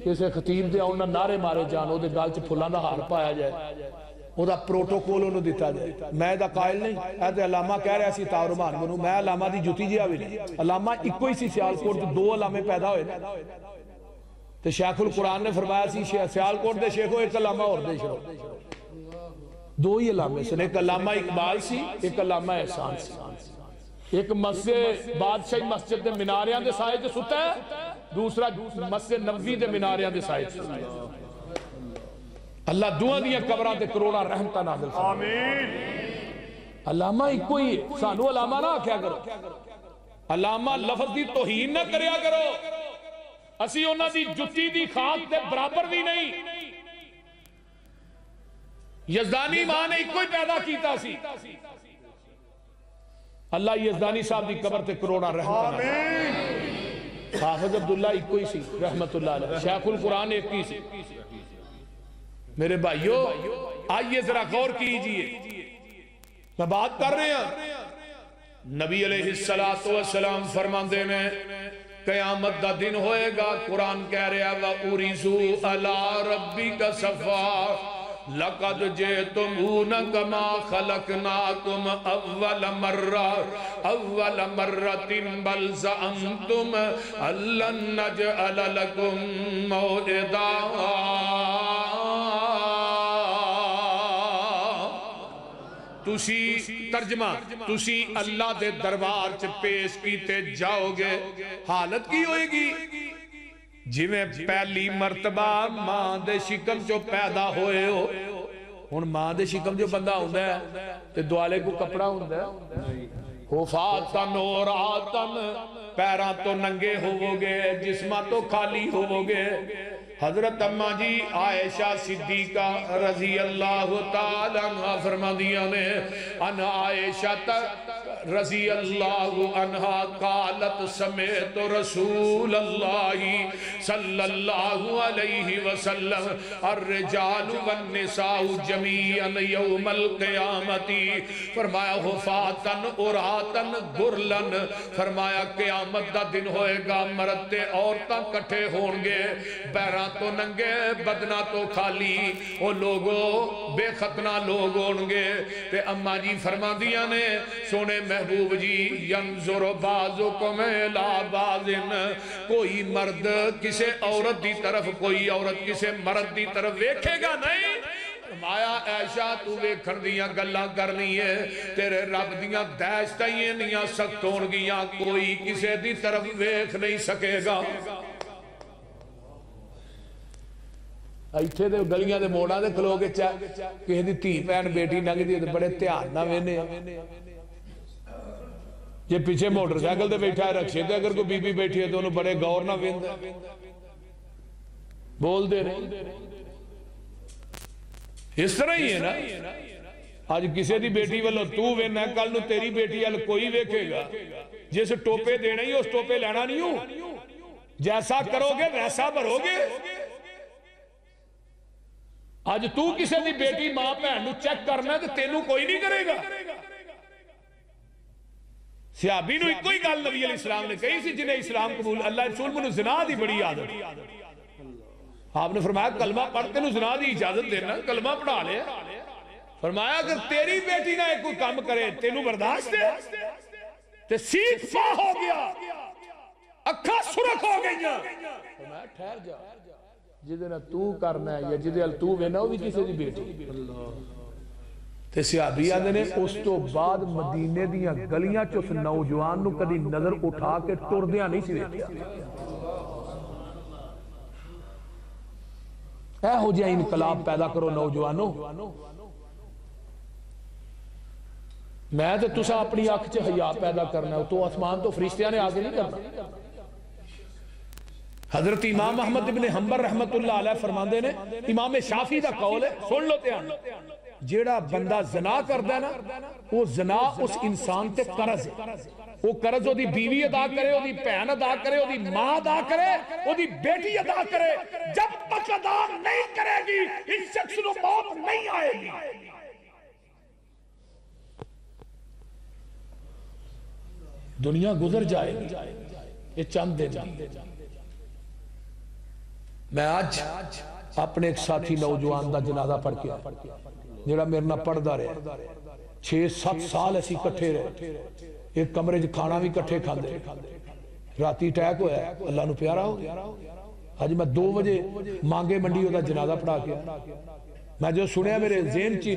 किसी खतीब से उन्हें नारे मारे जाने गल च फुला हार पाया जाए। प्रोटोकोल दिता जाए। मैं कायल नहीं अलामा कह रहा मैं अलामा की जुती जी आई अलामा एक ही सियालकोट दो अलामे पैदा हो तो शेखुल कुरान ने फरमाया सी सियालकोट के शेखो एक अलामा और दे दो ही अलामे सन एक अलामा इकबाल सी एक अलामा एहसान सी। एक मस्जिद बादशाही मस्जिद के मीनारिया के साए च सुता है दूसरा मस्जिद नबी के मीनारिया के साइड अल्लाह दुआ दिया कबर से करोड़ा रहमत नाजिल अलामा इको ही है सानू अलामा ना आख्या करो। अलामा लफज की तोहीन ना करया करो। ਅਸੀਂ ਉਹਨਾਂ ਦੀ ਜੁੱਤੀ ਦੀ ਖਾਕ ਦੇ ਬਰਾਬਰ ਵੀ ਨਹੀਂ ਯਜ਼ਦਾਨੀ ਮਾਂ ਨੇ ਇੱਕੋ ਹੀ ਪੈਦਾ ਕੀਤਾ ਸੀ ਅੱਲਾ ਯਜ਼ਦਾਨੀ ਸਾਹਿਬ ਦੀ ਕਬਰ ਤੇ ਕਰੋੜਾ ਰਹਿਮਤ ਆਮੀਨ ਹਾਫਿਜ਼ अब्दुल्ला ਇੱਕੋ ਹੀ ਸੀ रहमतुल्लाह अलैह शेखुल कुरान एक ही सी मेरे भाइयों आइए जरा गौर कीजिए मैं बात कर रहे हैं नबी अलैहिस्सलाम फरमाते ने कयामत का दिन होएगा। कुरान कह रहा वा उरीसू अला रब्बी का सफ़ा। लकद जे तुम न कमा खलक ना तुम अव्वल मर्रा। अव्वल मर्रा तिन बल सम तुम अल्लन नज अलकुम तुसी तर्जमा, तुसी अल्लाह दे दरबार च पेश कीते जाओगे। हालत की होएगी? जिवें पहली मर्तबा माँ दे शिकम चो पैदा होए हो, हुन माँ दे शिकम जो बंदा हुंदा है, ते दुआले को कपड़ा हुंदा है। पैरा तो नंगे होवोगे, जिस्मा तो खाली होवोगे। हज़रत अम्मा जी आयशा सिद्दीका रज़ी अल्लाह तला फरमादिया ने अन आयशा रज़ी अल्लाह अनहा कालत समेत रसूल अल्लाह सल्लल्लाहु अलैहि वसल्लम, अर्रिजालु वन्निसाउ जमीअन यौमल क़यामती। फरमाया, हुफातन, उरातन, गुरलन। फरमाया, क़यामत दा दिन होएगा, मर्द ते औरतां इकट्ठे होणगे पैरां तो नंगे, बदना तो खाली। वो लोगो, बेखतना लोग होंगे ते अम्मा जी फरमादिया ने, सोने महबूब जी यंजुर बाजो को मेला बाजिन कोई मर्द किसे औरत की तरफ़, कोई औरत किसे मर्द की तरफ़ वेखेगा नहीं? माया ऐशा, तू वेख दिया गल करनी है। तेरे रब दिया दहशत इनिया सख्त हो कोई किसी की तरफ़ वेख नहीं सकेगा। इतने गलिया के मोड़ा खलो के किसी की धी भैन बेटी लंघ दी बड़े ध्यान ना वेने ਜੇ ਪਿੱਛੇ ਮੋਟਰਸਾਈਕਲ ਤੇ ਬੈਠਾ ਰਕਸ਼ੇ ਤੇ ਅਗਰ ਕੋਈ ਬੀਬੀ ਬੈਠੀ ਹੈ ਤੇ ਉਹਨੂੰ ਬੜੇ ਗੌਰ ਨਾਲ ਵੇਂਦਾ ਬੋਲਦੇ ਰਹੇ ਇਸ ਤਰ੍ਹਾਂ ਹੀ ਹੈ ਨਾ ਅੱਜ ਕਿਸੇ ਦੀ ਬੇਟੀ ਵੱਲੋਂ ਤੂੰ ਵੇਨਾ ਕੱਲ ਨੂੰ ਤੇਰੀ ਬੇਟੀ ਵੱਲ ਕੋਈ ਵੇਖੇਗਾ ਜਿਸ ਟੋਪੇ ਦੇਣਾ ਹੀ ਉਸ ਟੋਪੇ ਲੈਣਾ ਨਹੀਂ ਹੂੰ ਜੈਸਾ ਕਰੋਗੇ ਵੈਸਾ ਭਰੋਗੇ ਅੱਜ ਤੂੰ ਕਿਸੇ ਦੀ ਬੇਟੀ ਮਾਂ ਭੈਣ ਨੂੰ ਚੈੱਕ ਕਰਨਾ ਤੇ ਤੈਨੂੰ ਕੋਈ ਨਹੀਂ ਕਰੇਗਾ ਸਿਆਬੀ ਨੂੰ ਇੱਕੋ ਹੀ ਗੱਲ ਨਬੀ ਅਲੀ ਇਸਲਾਮ ਨੇ ਕਹੀ ਸੀ ਜਿਹਨੇ ਇਸਲਾਮ ਕਬੂਲ ਅੱਲਾਹ ਰਸੂਲ ਮੈਨੂੰ ਜ਼ਿਨਾ ਦੀ ਬੜੀ ਆਦਤ आपने फरमाया कलमा पढ़ तेन जिना की इजाजत देना कलमा पढ़ा लिया फरमाया अगर तेरी बेटी ना कोई काम करे तेन बर्दाश्त है ते सीख फा हो गया अखा सुरख हो गई फरमाया ठहर जा ਜਿਹਦੇ ਨਾਲ ਤੂੰ ਕਰਨਾ ਹੈ ਜਾਂ ਜਿਹਦੇ ਨਾਲ ਤੂੰ ਵੇਨਾ ਉਹ ਵੀ ਕਿਸੇ ਦੀ ਬੇਟੀ ਤੇ ਸਿਹਾਬੀ ਆਂਦੇ ਨੇ ਉਸ ਤੋਂ ਬਾਅਦ ਮਦੀਨੇ ਦੀਆਂ ਗਲੀਆਂ 'ਚ ਉਸ ਨੌਜਵਾਨ ਨੂੰ ਕਦੀ ਨਜ਼ਰ ਉਠਾ ਕੇ ਟੁਰਦਿਆਂ ਨਹੀਂ ਸੀ ਵੇਖਿਆ ਇਹੋ ਜਿਹਾ ਇਨਕਲਾਬ ਪੈਦਾ ਕਰੋ ਨੌਜਵਾਨੋ ਮੈਂ ਤੇ ਤੁਸੀਂ ਆਪਣੀ ਅੱਖ 'ਚ ਹਿਆ ਪੈਦਾ ਕਰਨਾ ਉਹ ਤੋਂ ਅਸਮਾਨ ਤੋਂ ਫਰਿਸ਼ਤਿਆਂ ਨੇ ਆ ਕੇ ਨਹੀਂ ਕਰਨਾ हजरत इमाम अहमद इबन हंबर रहमतुल्लाह अलैह फरमाते ने इमाम शाफी का कौल है सुन लो ध्यान जेड़ा बंदा जना करदा ना, वो जना उस इंसान ते करज वो करज ओदी बीवी अदा करे भैन अदा करे माँ अदा करे बेटी अदा करे। जब तक अदा नहीं करेगी, इस शख्स मौत नहीं आएगी। दुनिया गुजर जाएगी ये चंद दिन। मैं आज अपने एक साथी नौजवान का जनाजा पढ़ के ਜਿਹੜਾ ਮੇਰੇ ਨਾਲ ਪੜਦਾ ਰਿਹਾ 6-7 ਸਾਲ ਅਸੀਂ ਇਕੱਠੇ ਰਹੇ ਇੱਕ ਕਮਰੇ 'ਚ ਖਾਣਾ ਵੀ ਇਕੱਠੇ ਖਾਂਦੇ ਰਾਤੀ ਅਟੈਕ ਹੋਇਆ ਅੱਲਾ ਨੂੰ ਪਿਆਰਾ ਹੋ ਗਿਆ ਅੱਜ ਮੈਂ 2 ਵਜੇ ਮੰਗੇ ਮੰਡੀ ਉਹਦਾ ਜਨਾਜ਼ਾ ਪੜਾ ਕੇ ਮੈਂ ਜੋ ਸੁਣਿਆ ਮੇਰੇ ਜ਼ੇਨ 'ਚ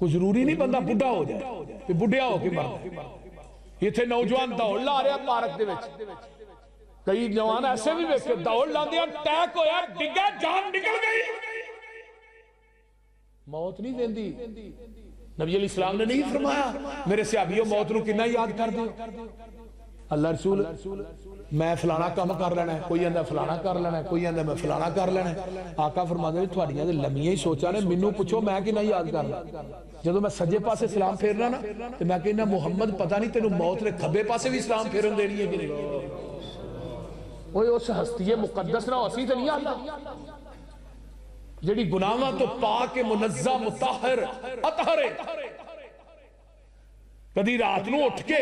ਕੋਈ ਜ਼ਰੂਰੀ ਨਹੀਂ ਬੰਦਾ ਬੁੱਢਾ ਹੋ ਜਾਏ ਤੇ ਬੁੱਢਿਆ ਹੋ ਕੇ ਮਰਦਾ ਇੱਥੇ ਨੌਜਵਾਨ ਦੌੜ ਲਾ ਰਿਹਾ ਪਾਰਕ ਦੇ ਵਿੱਚ ਕਈ ਜਵਾਨ ਐਸੇ ਵੀ ਵੇਖੇ ਦੌੜ ਲਾਉਂਦੇ ਆ ਟੈਕ ਹੋਇਆ ਡਿੱਗਾ ਜਾਨ ਨਿਕਲ ਗਈ ਮੌਤ ਨਹੀਂ ਦਿੰਦੀ ਨਬੀ ਅਲੀ ਇਸਲਾਮ ਨੇ ਨਹੀਂ ਫਰਮਾਇਆ ਮੇਰੇ ਸਿਹਾਬੀਓ ਮੌਤ ਨੂੰ ਕਿੰਨਾ ਯਾਦ ਕਰਦੇ ਹੋ ਅੱਲਾ ਰਸੂਲ ਮੈਂ ਫਲਾਣਾ ਕੰਮ ਕਰ ਲੈਣਾ ਹੈ, ਕੋਈ ਕਹਿੰਦਾ ਫਲਾਣਾ ਕਰ ਲੈਣਾ ਹੈ, ਕੋਈ ਕਹਿੰਦਾ ਮੈਂ ਫਲਾਣਾ ਕਰ ਲੈਣਾ ਹੈ। ਆਕਾ ਫਰਮਾਉਂਦੇ ਨੇ ਤੁਹਾਡੀਆਂ ਤੇ ਲੰਮੀਆਂ ਹੀ ਸੋਚਾਂ ਨੇ ਮੈਨੂੰ ਪੁੱਛੋ ਮੈਂ ਕਿੰਨਾ ਯਾਦ ਕਰਨਾ ਜਦੋਂ ਮੈਂ ਸੱਜੇ ਪਾਸੇ ਸਲਾਮ ਫੇਰਨਾ ਨਾ ਤੇ ਮੈਂ ਕਹਿੰਦਾ ਮੁਹੰਮਦ ਪਤਾ ਨਹੀਂ ਤੈਨੂੰ ਮੌਤ ਨੇ ਖੱਬੇ ਪਾਸੇ ਵੀ ਸਲਾਮ ਫੇਰਨ ਦੇਣੀ ਹੈ ਕਿ ਨਹੀਂ ਓਏ ਉਸ ਹਸਤੀਏ ਮੁਕੱਦਸ ਨਾਲ ਅਸੀਂ ਤੇ ਨਹੀਂ ਆਂਦਾ ਜਿਹੜੀ ਗੁਨਾਹਾਂ ਤੋਂ ਪਾਕ ਮੁਨੱਜ਼ਾ ਮੁਤਾਹਰ ਅਤਹਰੇ ਕਦੀ ਰਾਤ ਨੂੰ ਉੱਠ ਕੇ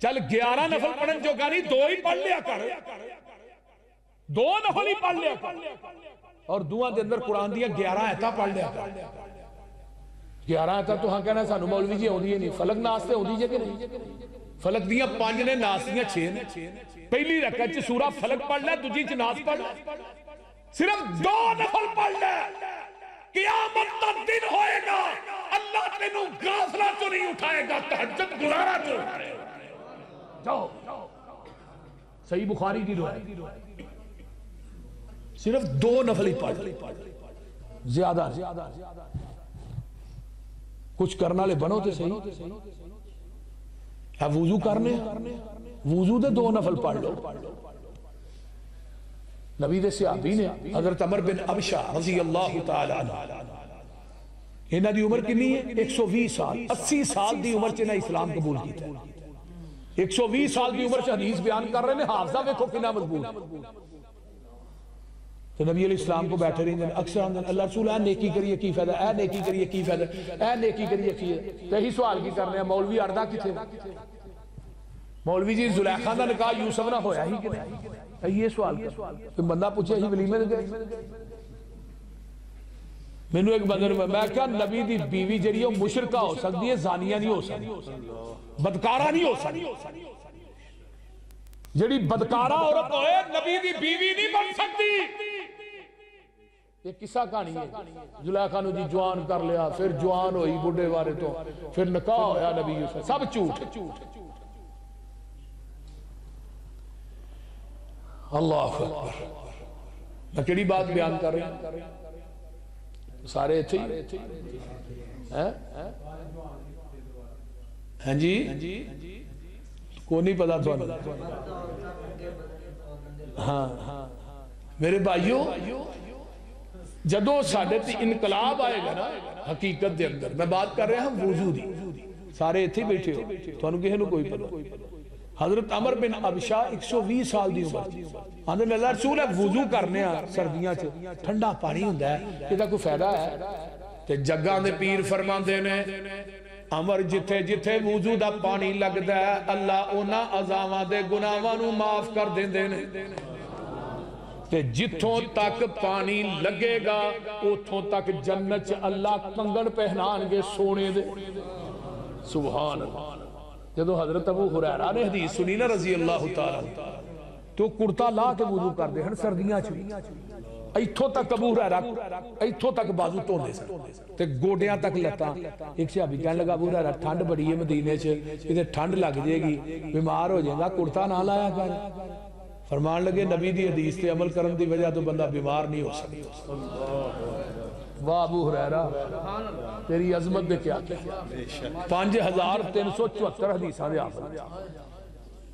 ਚੱਲ 11 ਨਫਲ ਪੜਨ ਜੋਗਾ ਨਹੀਂ ਦੋ ਹੀ ਪੜ ਲਿਆ ਕਰ ਦੋ ਨਫਲ ਹੀ ਪੜ ਲਿਆ ਕਰ ਔਰ ਦੁਆ ਦੇ ਅੰਦਰ ਕੁਰਾਨ ਦੀਆਂ 11 ਆਇਤਾਂ ਪੜ ਲਿਆ ਕਰ 11 ਆਇਤਾਂ ਤੁਹਾਂ ਕਹਿਣਾ ਸਾਨੂੰ ਮੌਲਵੀ ਜੀ ਆਉਂਦੀ ਨਹੀਂ ਫਲਕ ਨਾਸ ਤੇ ਆਉਂਦੀ ਜੇ ਕਿ ਨਹੀਂ ਫਲਕ ਦੀਆਂ ਪੰਜ ਨੇ ਨਾਸ ਦੀਆਂ 6 ਨੇ ਪਹਿਲੀ ਰਕਤ ਚ ਸੂਰਾ ਫਲਕ ਪੜ ਲੈ ਦੂਜੀ ਚ ਨਾਸ ਪੜ ਲੈ सिर्फ़ दो नफल पढ़ ले। कियामत का दिन होएगा, अल्लाह तेनू गाफला तो नहीं उठाएगा तहजत गुजारा तो जाओ। सही बुखारी की रोई सिर्फ़ दो नफल ही पढ़ ज़्यादा ज़्यादा कुछ करने वाले बनो तो सही। वज़ू करने। वज़ू दे दो नफल पढ़ लो पढ़ लो। नबी दे सिहाबी ने हज़रत अमर बिन अबशा रज़ी अल्लाह इन्हों की उम्र कितनी है? 120 साल। 80 साल की उम्र च इस्लाम कबूल किया 120 साल की उम्र हदीस बयान कर रहे हैं, हाफजा देखो कितना मज़बूत तो नबी इस्लाम को बैठे रहेंगे अक्सर आंदे अल्लाह रसूल ए नेकी करिए, की फ़ायदा? ए नेकी करिए, की फ़ायदा? ए नेकी करिए, की तो यही सवाल की करने मौलवी अड़दा किथे? मौलवी जी, जुलैखा का निकाह यूसुफ ना होया ही कि नहीं? ये सवाल फिर बंदा पूछे ही वलीमे ने मैनू एक बंदे मैं क्या नबी की बीवी जी मुशरका हो सकती है, जानिया नहीं हो सकती बदकारा नहीं हो सकती जी बदकारा औरत होए, नबी की बीवी नहीं बन सकती ये कहानी है। जुलेखा जी जवान कर लिया, फिर जवान हुई बुढ़े बारे तो फिर निकाह होया नबी सब झूठ झूठ। अल्लाह अकबर। मैं कड़ी बात बयान कर रही? सारे इत हैं? जी? को नहीं पता थो हाँ। मेरे भाइयों जो सा इनकलाब आएगा ना, हकीकत के अंदर। मैं बात कर रहा वज़ू की सारे इतने बैठे हो। थोड़ा किसी कोई पता हज़रत अमर बिन अबशाह एक सौ भी साल की उम्र आंदे अल्लाह रसूल है, वज़ू करने सर्दियों च। ठंडा पानी होंगे ये कोई फ़ायदा है? जगह के पीर फरमाते ने, अमर जिथे जिथे वज़ू का पानी लगता है, अल्लाह उन्होंने अजावान के गुनावान माफ़ कर देंगे ने। जिथों तक पानी लगेगा उथों तक जन्नत अल्लाह कंगन पहनान सोने दे। सुभान अल्लाह। जो हज़रत अबू हुरैरा ने हदीस सुनी ना रज़ी अल्लाह तो कुर्ता ला के वज़ू करते हैं सर्दियाँ इतों तक अबू हुरैरा इतों तक बाजू धोते सन। ते तक लत्ता। एक सहाबी कहने लगा, अबू हुरैरा, ठंड बड़ी है मदीने च ठंड लग जाएगी, बीमार हो जाएगा, कुर्ता ना लाया कर। फरमान लगे, नबी की हदीस से अमल करने की वजह तो बंदा बीमार नहीं हो सकता। वाह, अबू तेरी अजमत ने क्या किया। पाँच हज़ार तीन सौ चौहत्तर हदीसा ने आप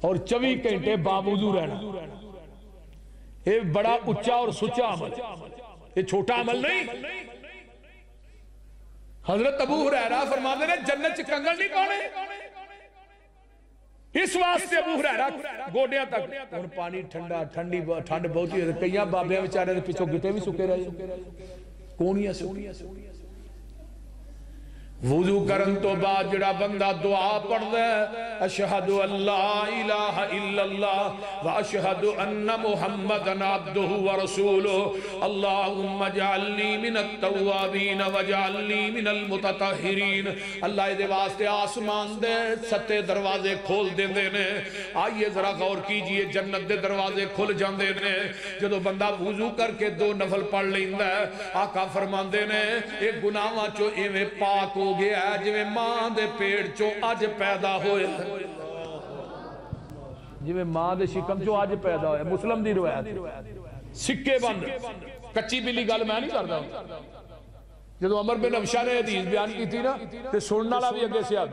और चौबी घंटे बावजू रहना। ये बड़ा उच्चा और सुचा अमल। ये छोटा अमल नहीं। हज़रत अबू हुरैरा फरमाते ने जन्नत च कंगल नहीं पाने। इस वास्ते अबू हुरैरा गोडिया तक। हूँ पानी ठंडा, ठंडी ठंड बहुत ही कई बाबे बेचारे पिछो गिटे भी सुके रहे कोनिया से वज़ू करन तो बाद जड़ा बंदा दुआ पढ़ता है, अशहद अल्लाह इलाह इल्लल्लाह, व अशहद अन्न मुहम्मदन अब्दुहु व रसूलुहु। अल्लाहुम्म जअलनी मिनत तव्वाबीन व जअलनी मिनल मुततहिरीन। अल्लाह दे वास्ते आसमान दे सत्ते दरवाजे खोल देंदे ने। आइए जरा गौर कीजिए, जन्नत दे दरवाजे खुल जांदे ने। जदों बंदा वज़ू करके दो नफल पढ़ लेंदा है, आका फरमांदे ने, ए गुनाहां चो इवें पाक ਹੋ ਗਿਆ ਜਿਵੇਂ ਮਾਂ ਦੇ ਪੇਟ ਚੋਂ ਅੱਜ ਪੈਦਾ ਹੋਇਆ ਜਿਵੇਂ ਮਾਂ ਦੇ ਸ਼ਿਕਮ ਚੋਂ ਅੱਜ ਪੈਦਾ ਹੋਇਆ ਮੁਸਲਮ ਦੀ ਰਵਾਇਤ ਸਿੱਕੇ ਬੰਦ ਕੱਚੀ ਬਿੱਲੀ ਗੱਲ ਮੈਂ ਨਹੀਂ ਕਰਦਾ ਜਦੋਂ ਅਮਰ ਬਿਨ ਅਬਸ਼ਾ ਨੇ ਹਦੀਸ ਬਿਆਨ ਕੀਤੀ ਨਾ ਤੇ ਸੁਣਨ ਵਾਲਾ ਵੀ ਅੱਗੇ ਸਿਆਬ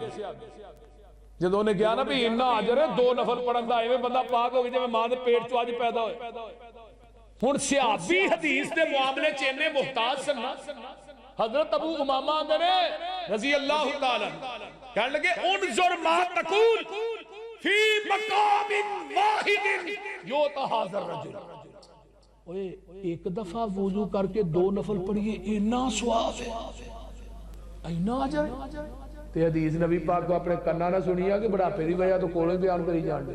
ਜਦੋਂ ਉਹਨੇ ਕਿਹਾ ਨਾ ਵੀ ਇੰਨਾ ਅਜਰ ਹੈ ਦੋ ਨਫਲ ਪੜਨ ਦਾ ਐਵੇਂ ਬੰਦਾ ਪਾਕ ਹੋ ਗਿਆ ਜਿਵੇਂ ਮਾਂ ਦੇ ਪੇਟ ਚੋਂ ਅੱਜ ਪੈਦਾ ਹੋਇਆ ਹੁਣ ਸਿਆਬੀ ਹਦੀਸ ਦੇ ਮਾਮਲੇ ਚ ਇੰਨੇ ਮੁਹਤਾਜ ਸਨ हज़रत अबू उमामा ने रज़ी अल्लाह कहने लगे, उन जुर्मा तकूल फ़ी मकामिन वाहिदिन। योता हाजिर रजुल। ओए, एक दफ़ा वज़ू करके दो नफल पढ़िए इना सवाब है। इतना अजर ते हदीस नबी पाक को अपने कन्ना ना सुनिया कि बड़ा फेरी वजह तो कोले बयान करी जान दे।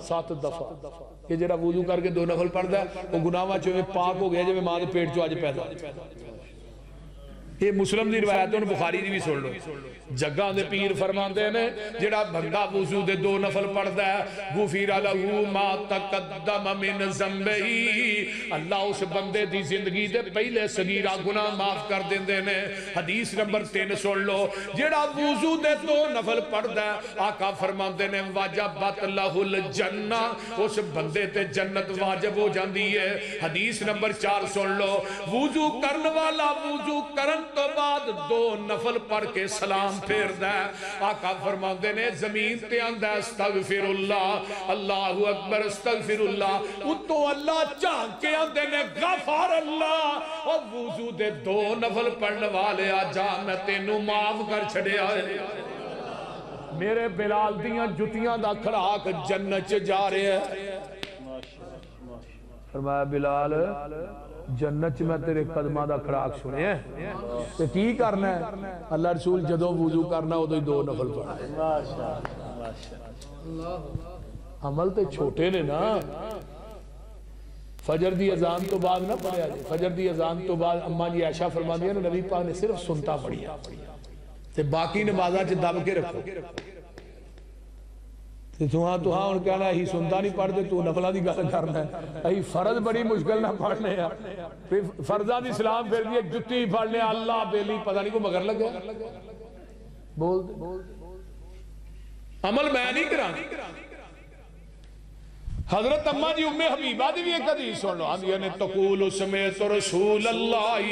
ਸੱਤ ਦਫਾ ਕਿ ਜਿਹੜਾ ਵੂਜ਼ੂ ਕਰਕੇ ਦੋ ਨਫਲ ਪੜਦਾ ਉਹ ਗੁਨਾਹਾਂ ਚੋਂ ਪਾਕ ਹੋ ਗਿਆ ਜਿਵੇਂ ਮਾਂ ਦੇ ਪੇਟ ਚੋਂ ਅੱਜ ਪੈਦਾ ਇਹ ਮੁਸਲਮ ਦੀ ਰਵਾਇਤ ਹੈ ਬੁਖਾਰੀ ਦੀ ਵੀ ਸੁਣ ਲਓ ਜੱਗਾਂ ਦੇ ਪੀਰ ਫਰਮਾਉਂਦੇ ਨੇ ਜਿਹੜਾ ਬੰਦਾ ਵਜ਼ੂ ਦੇ ਦੋ ਨਫਲ ਪੜਦਾ ਹੈ ਗੁਫੀਰ ਲਹੂ ਮਾ ਤਕਦਮ ਮਿਨ ਜ਼ੰਬਹੀ ਅੱਲਾ ਉਸ ਬੰਦੇ ਦੀ ਜ਼ਿੰਦਗੀ ਦੇ ਪਹਿਲੇ ਸਗੀਰਾ ਗੁਨਾਹ ਮਾਫ ਕਰ ਦਿੰਦੇ ਨੇ ਹਦੀਸ ਨੰਬਰ 3 ਸੁਣ ਲਓ ਜਿਹੜਾ ਵਜ਼ੂ ਦੇ ਦੋ ਨਫਲ ਪੜਦਾ ਆਕਾ ਫਰਮਾਉਂਦੇ ਨੇ ਵਾਜਬਤ ਲਹੁਲ ਜੰਨਾ ਉਸ ਬੰਦੇ ਤੇ ਜੰਨਤ ਵਾਜਬ ਹੋ ਜਾਂਦੀ ਹੈ ਹਦੀਸ ਨੰਬਰ 4 ਸੁਣ ਲਓ ਵਜ਼ੂ ਕਰਨ ਵਾਲਾ ਵਜ਼ੂ ਕਰਨ ਤੋਂ ਬਾਅਦ ਦੋ ਨਫਲ ਪੜ ਕੇ ਸਲਾਮ आका फरमाते ने ज़मीन अकबर उतो अल्लाह ने अल्लाह दे दो नफल पढ़ वाले आ जा मैं तेन माफ़ कर छे मेरे बिलाल दिया जुतियाँ का जन्न जा रहा है फरमाया बिलाल जन्नत च मैं तेरे कदम का खड़ाक सुने तो की करना है अल्लाह रसूल जदों वज़ू करना उदो ही दो नफल पड़ा अमल तो छोटे ने ना। फजर की अजान तो बाद ना पढ़िया जी। फजर की अजान तो बाद अम्मा जी ऐशा फरमा दिया नबी पाक ने सिर्फ़ सुनता पढ़िया। बाकी नमाजा च दब के रखो। ਦਬ ਕੇ ਰੱਖੋ ਤੇ ਤੁਹਾਂ ਤੁਹਾਂ ਹੁਣ ਕਹਿਣਾ ਅਸੀਂ ਸੁਣਦਾ ਨਹੀਂ ਪੜਦੇ ਤੂੰ ਨਫਲਾਂ ਦੀ ਗੱਲ ਕਰਨਾ ਹੈ। ਅਸੀਂ ਫਰਜ਼ ਬੜੀ ਮੁਸ਼ਕਲ ਨਾਲ ਪੜਨੇ ਆ ਫਿਰ ਫਰਜ਼ਾਂ ਦੀ ਸਲਾਮ ਫਿਰ ਵੀ ਜੁੱਤੀ ਫੜਨੇ ਅੱਲਾ ਬੇਲੀ ਪਤਾ ਨਹੀਂ ਕੋ ਮਗਰ ਲੱਗਿਆ ਬੋਲ ਦੇ। ਅਮਲ ਮੈਂ ਨਹੀਂ ਕਰਾਂ हज़रत अम्मा जी उम्मे हबीबा दी भी एक हदीस सुन लो। आंदिया ने तकूल समेत रसूल अल्लाह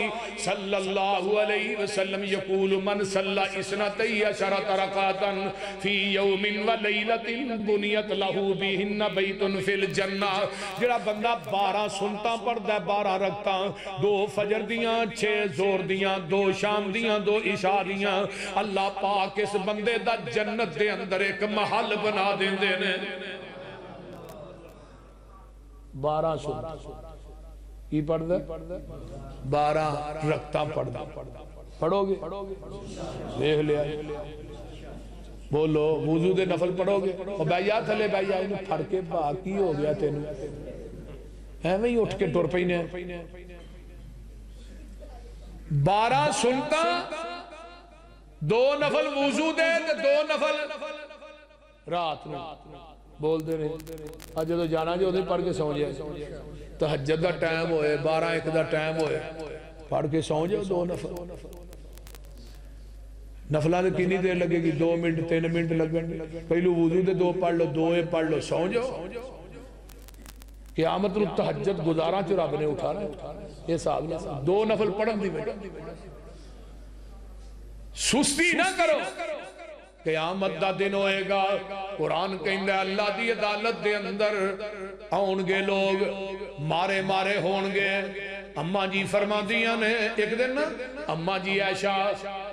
सल्लल्लाहु अलैहि वसल्लम यकूल मन सल्ला इसनतई अशरत रकातन फ़ी यौमिन व लैलतिन बुनियत लहू बिहिन बैतुन फिल जन्ना। जेड़ा बंदा 12 सुनता पढ़दा 12 रकता दो फजर दियाँ 6 ज़ोर दियाँ, दो शाम दियाँ, दो इशा दियाँ, अल्लाह पाक इस बंदे दा जन्नत दे अंदर एक महल बना देंदे ने। बारह सुन की पढ़दा बारह रखता पढ़दा पढ़ोगे? देख लिया। बोलो, वज़ू दे नफल पढ़ोगे? और थले बैया इन फड़ के भा की हो गया तेन? एवं ही उठ के टुर पैने बारह सुनता, दो नफल वज़ू दे दो नफल। रात ਨੂੰ ਬੋਲਦੇ ਨੇ ਅੱਜ ਜਦੋਂ ਜਾਣਾ ਜੇ ਉਹਦੇ ਪੜ ਕੇ ਸੌਂ ਜਾਏ ਤਹਜਦ ਦਾ ਟਾਈਮ ਹੋਏ 12 1 ਦਾ ਟਾਈਮ ਹੋਏ ਪੜ ਕੇ ਸੌਂ ਜਾਓ ਦੋ ਨਫਲ ਨਫਲਾਂ ਦੇ ਕਿੰਨੀ ਦੇਰ ਲੱਗੇਗੀ 2 ਮਿੰਟ 3 ਮਿੰਟ ਲੱਗਣਗੇ ਪਹਿਲੂ ਵਜ਼ੂ ਦੇ ਦੋ ਪੜ ਲਓ ਦੋ ਇਹ ਪੜ ਲਓ ਸੌਂ ਜਾਓ ਕਿਆਮਤ ਨੂੰ ਤਹਜਦ ਗੁਜ਼ਾਰਾਂ ਚ ਰੱਬ ਨੇ ਉਠਾਣਾ ਇਹ ਹਿਸਾਬ ਨਾਲ ਦੋ ਨਫਲ ਪੜਨ ਦੀ ਵਜ੍ਹਾ ਸੁਸਤੀ ਨਾ ਕਰੋ ਕਿਆਮਤ ਦਾ ਦਿਨ ਹੋਏਗਾ ਕੁਰਾਨ ਕਹਿੰਦਾ ਅੱਲਾ ਦੀ ਅਦਾਲਤ ਦੇ ਅੰਦਰ ਆਉਣਗੇ ਲੋਗ ਮਾਰੇ ਮਾਰੇ ਹੋਣਗੇ अम्मा जी फरमादियां ने एक दिन ना अम्मा जी ऐशा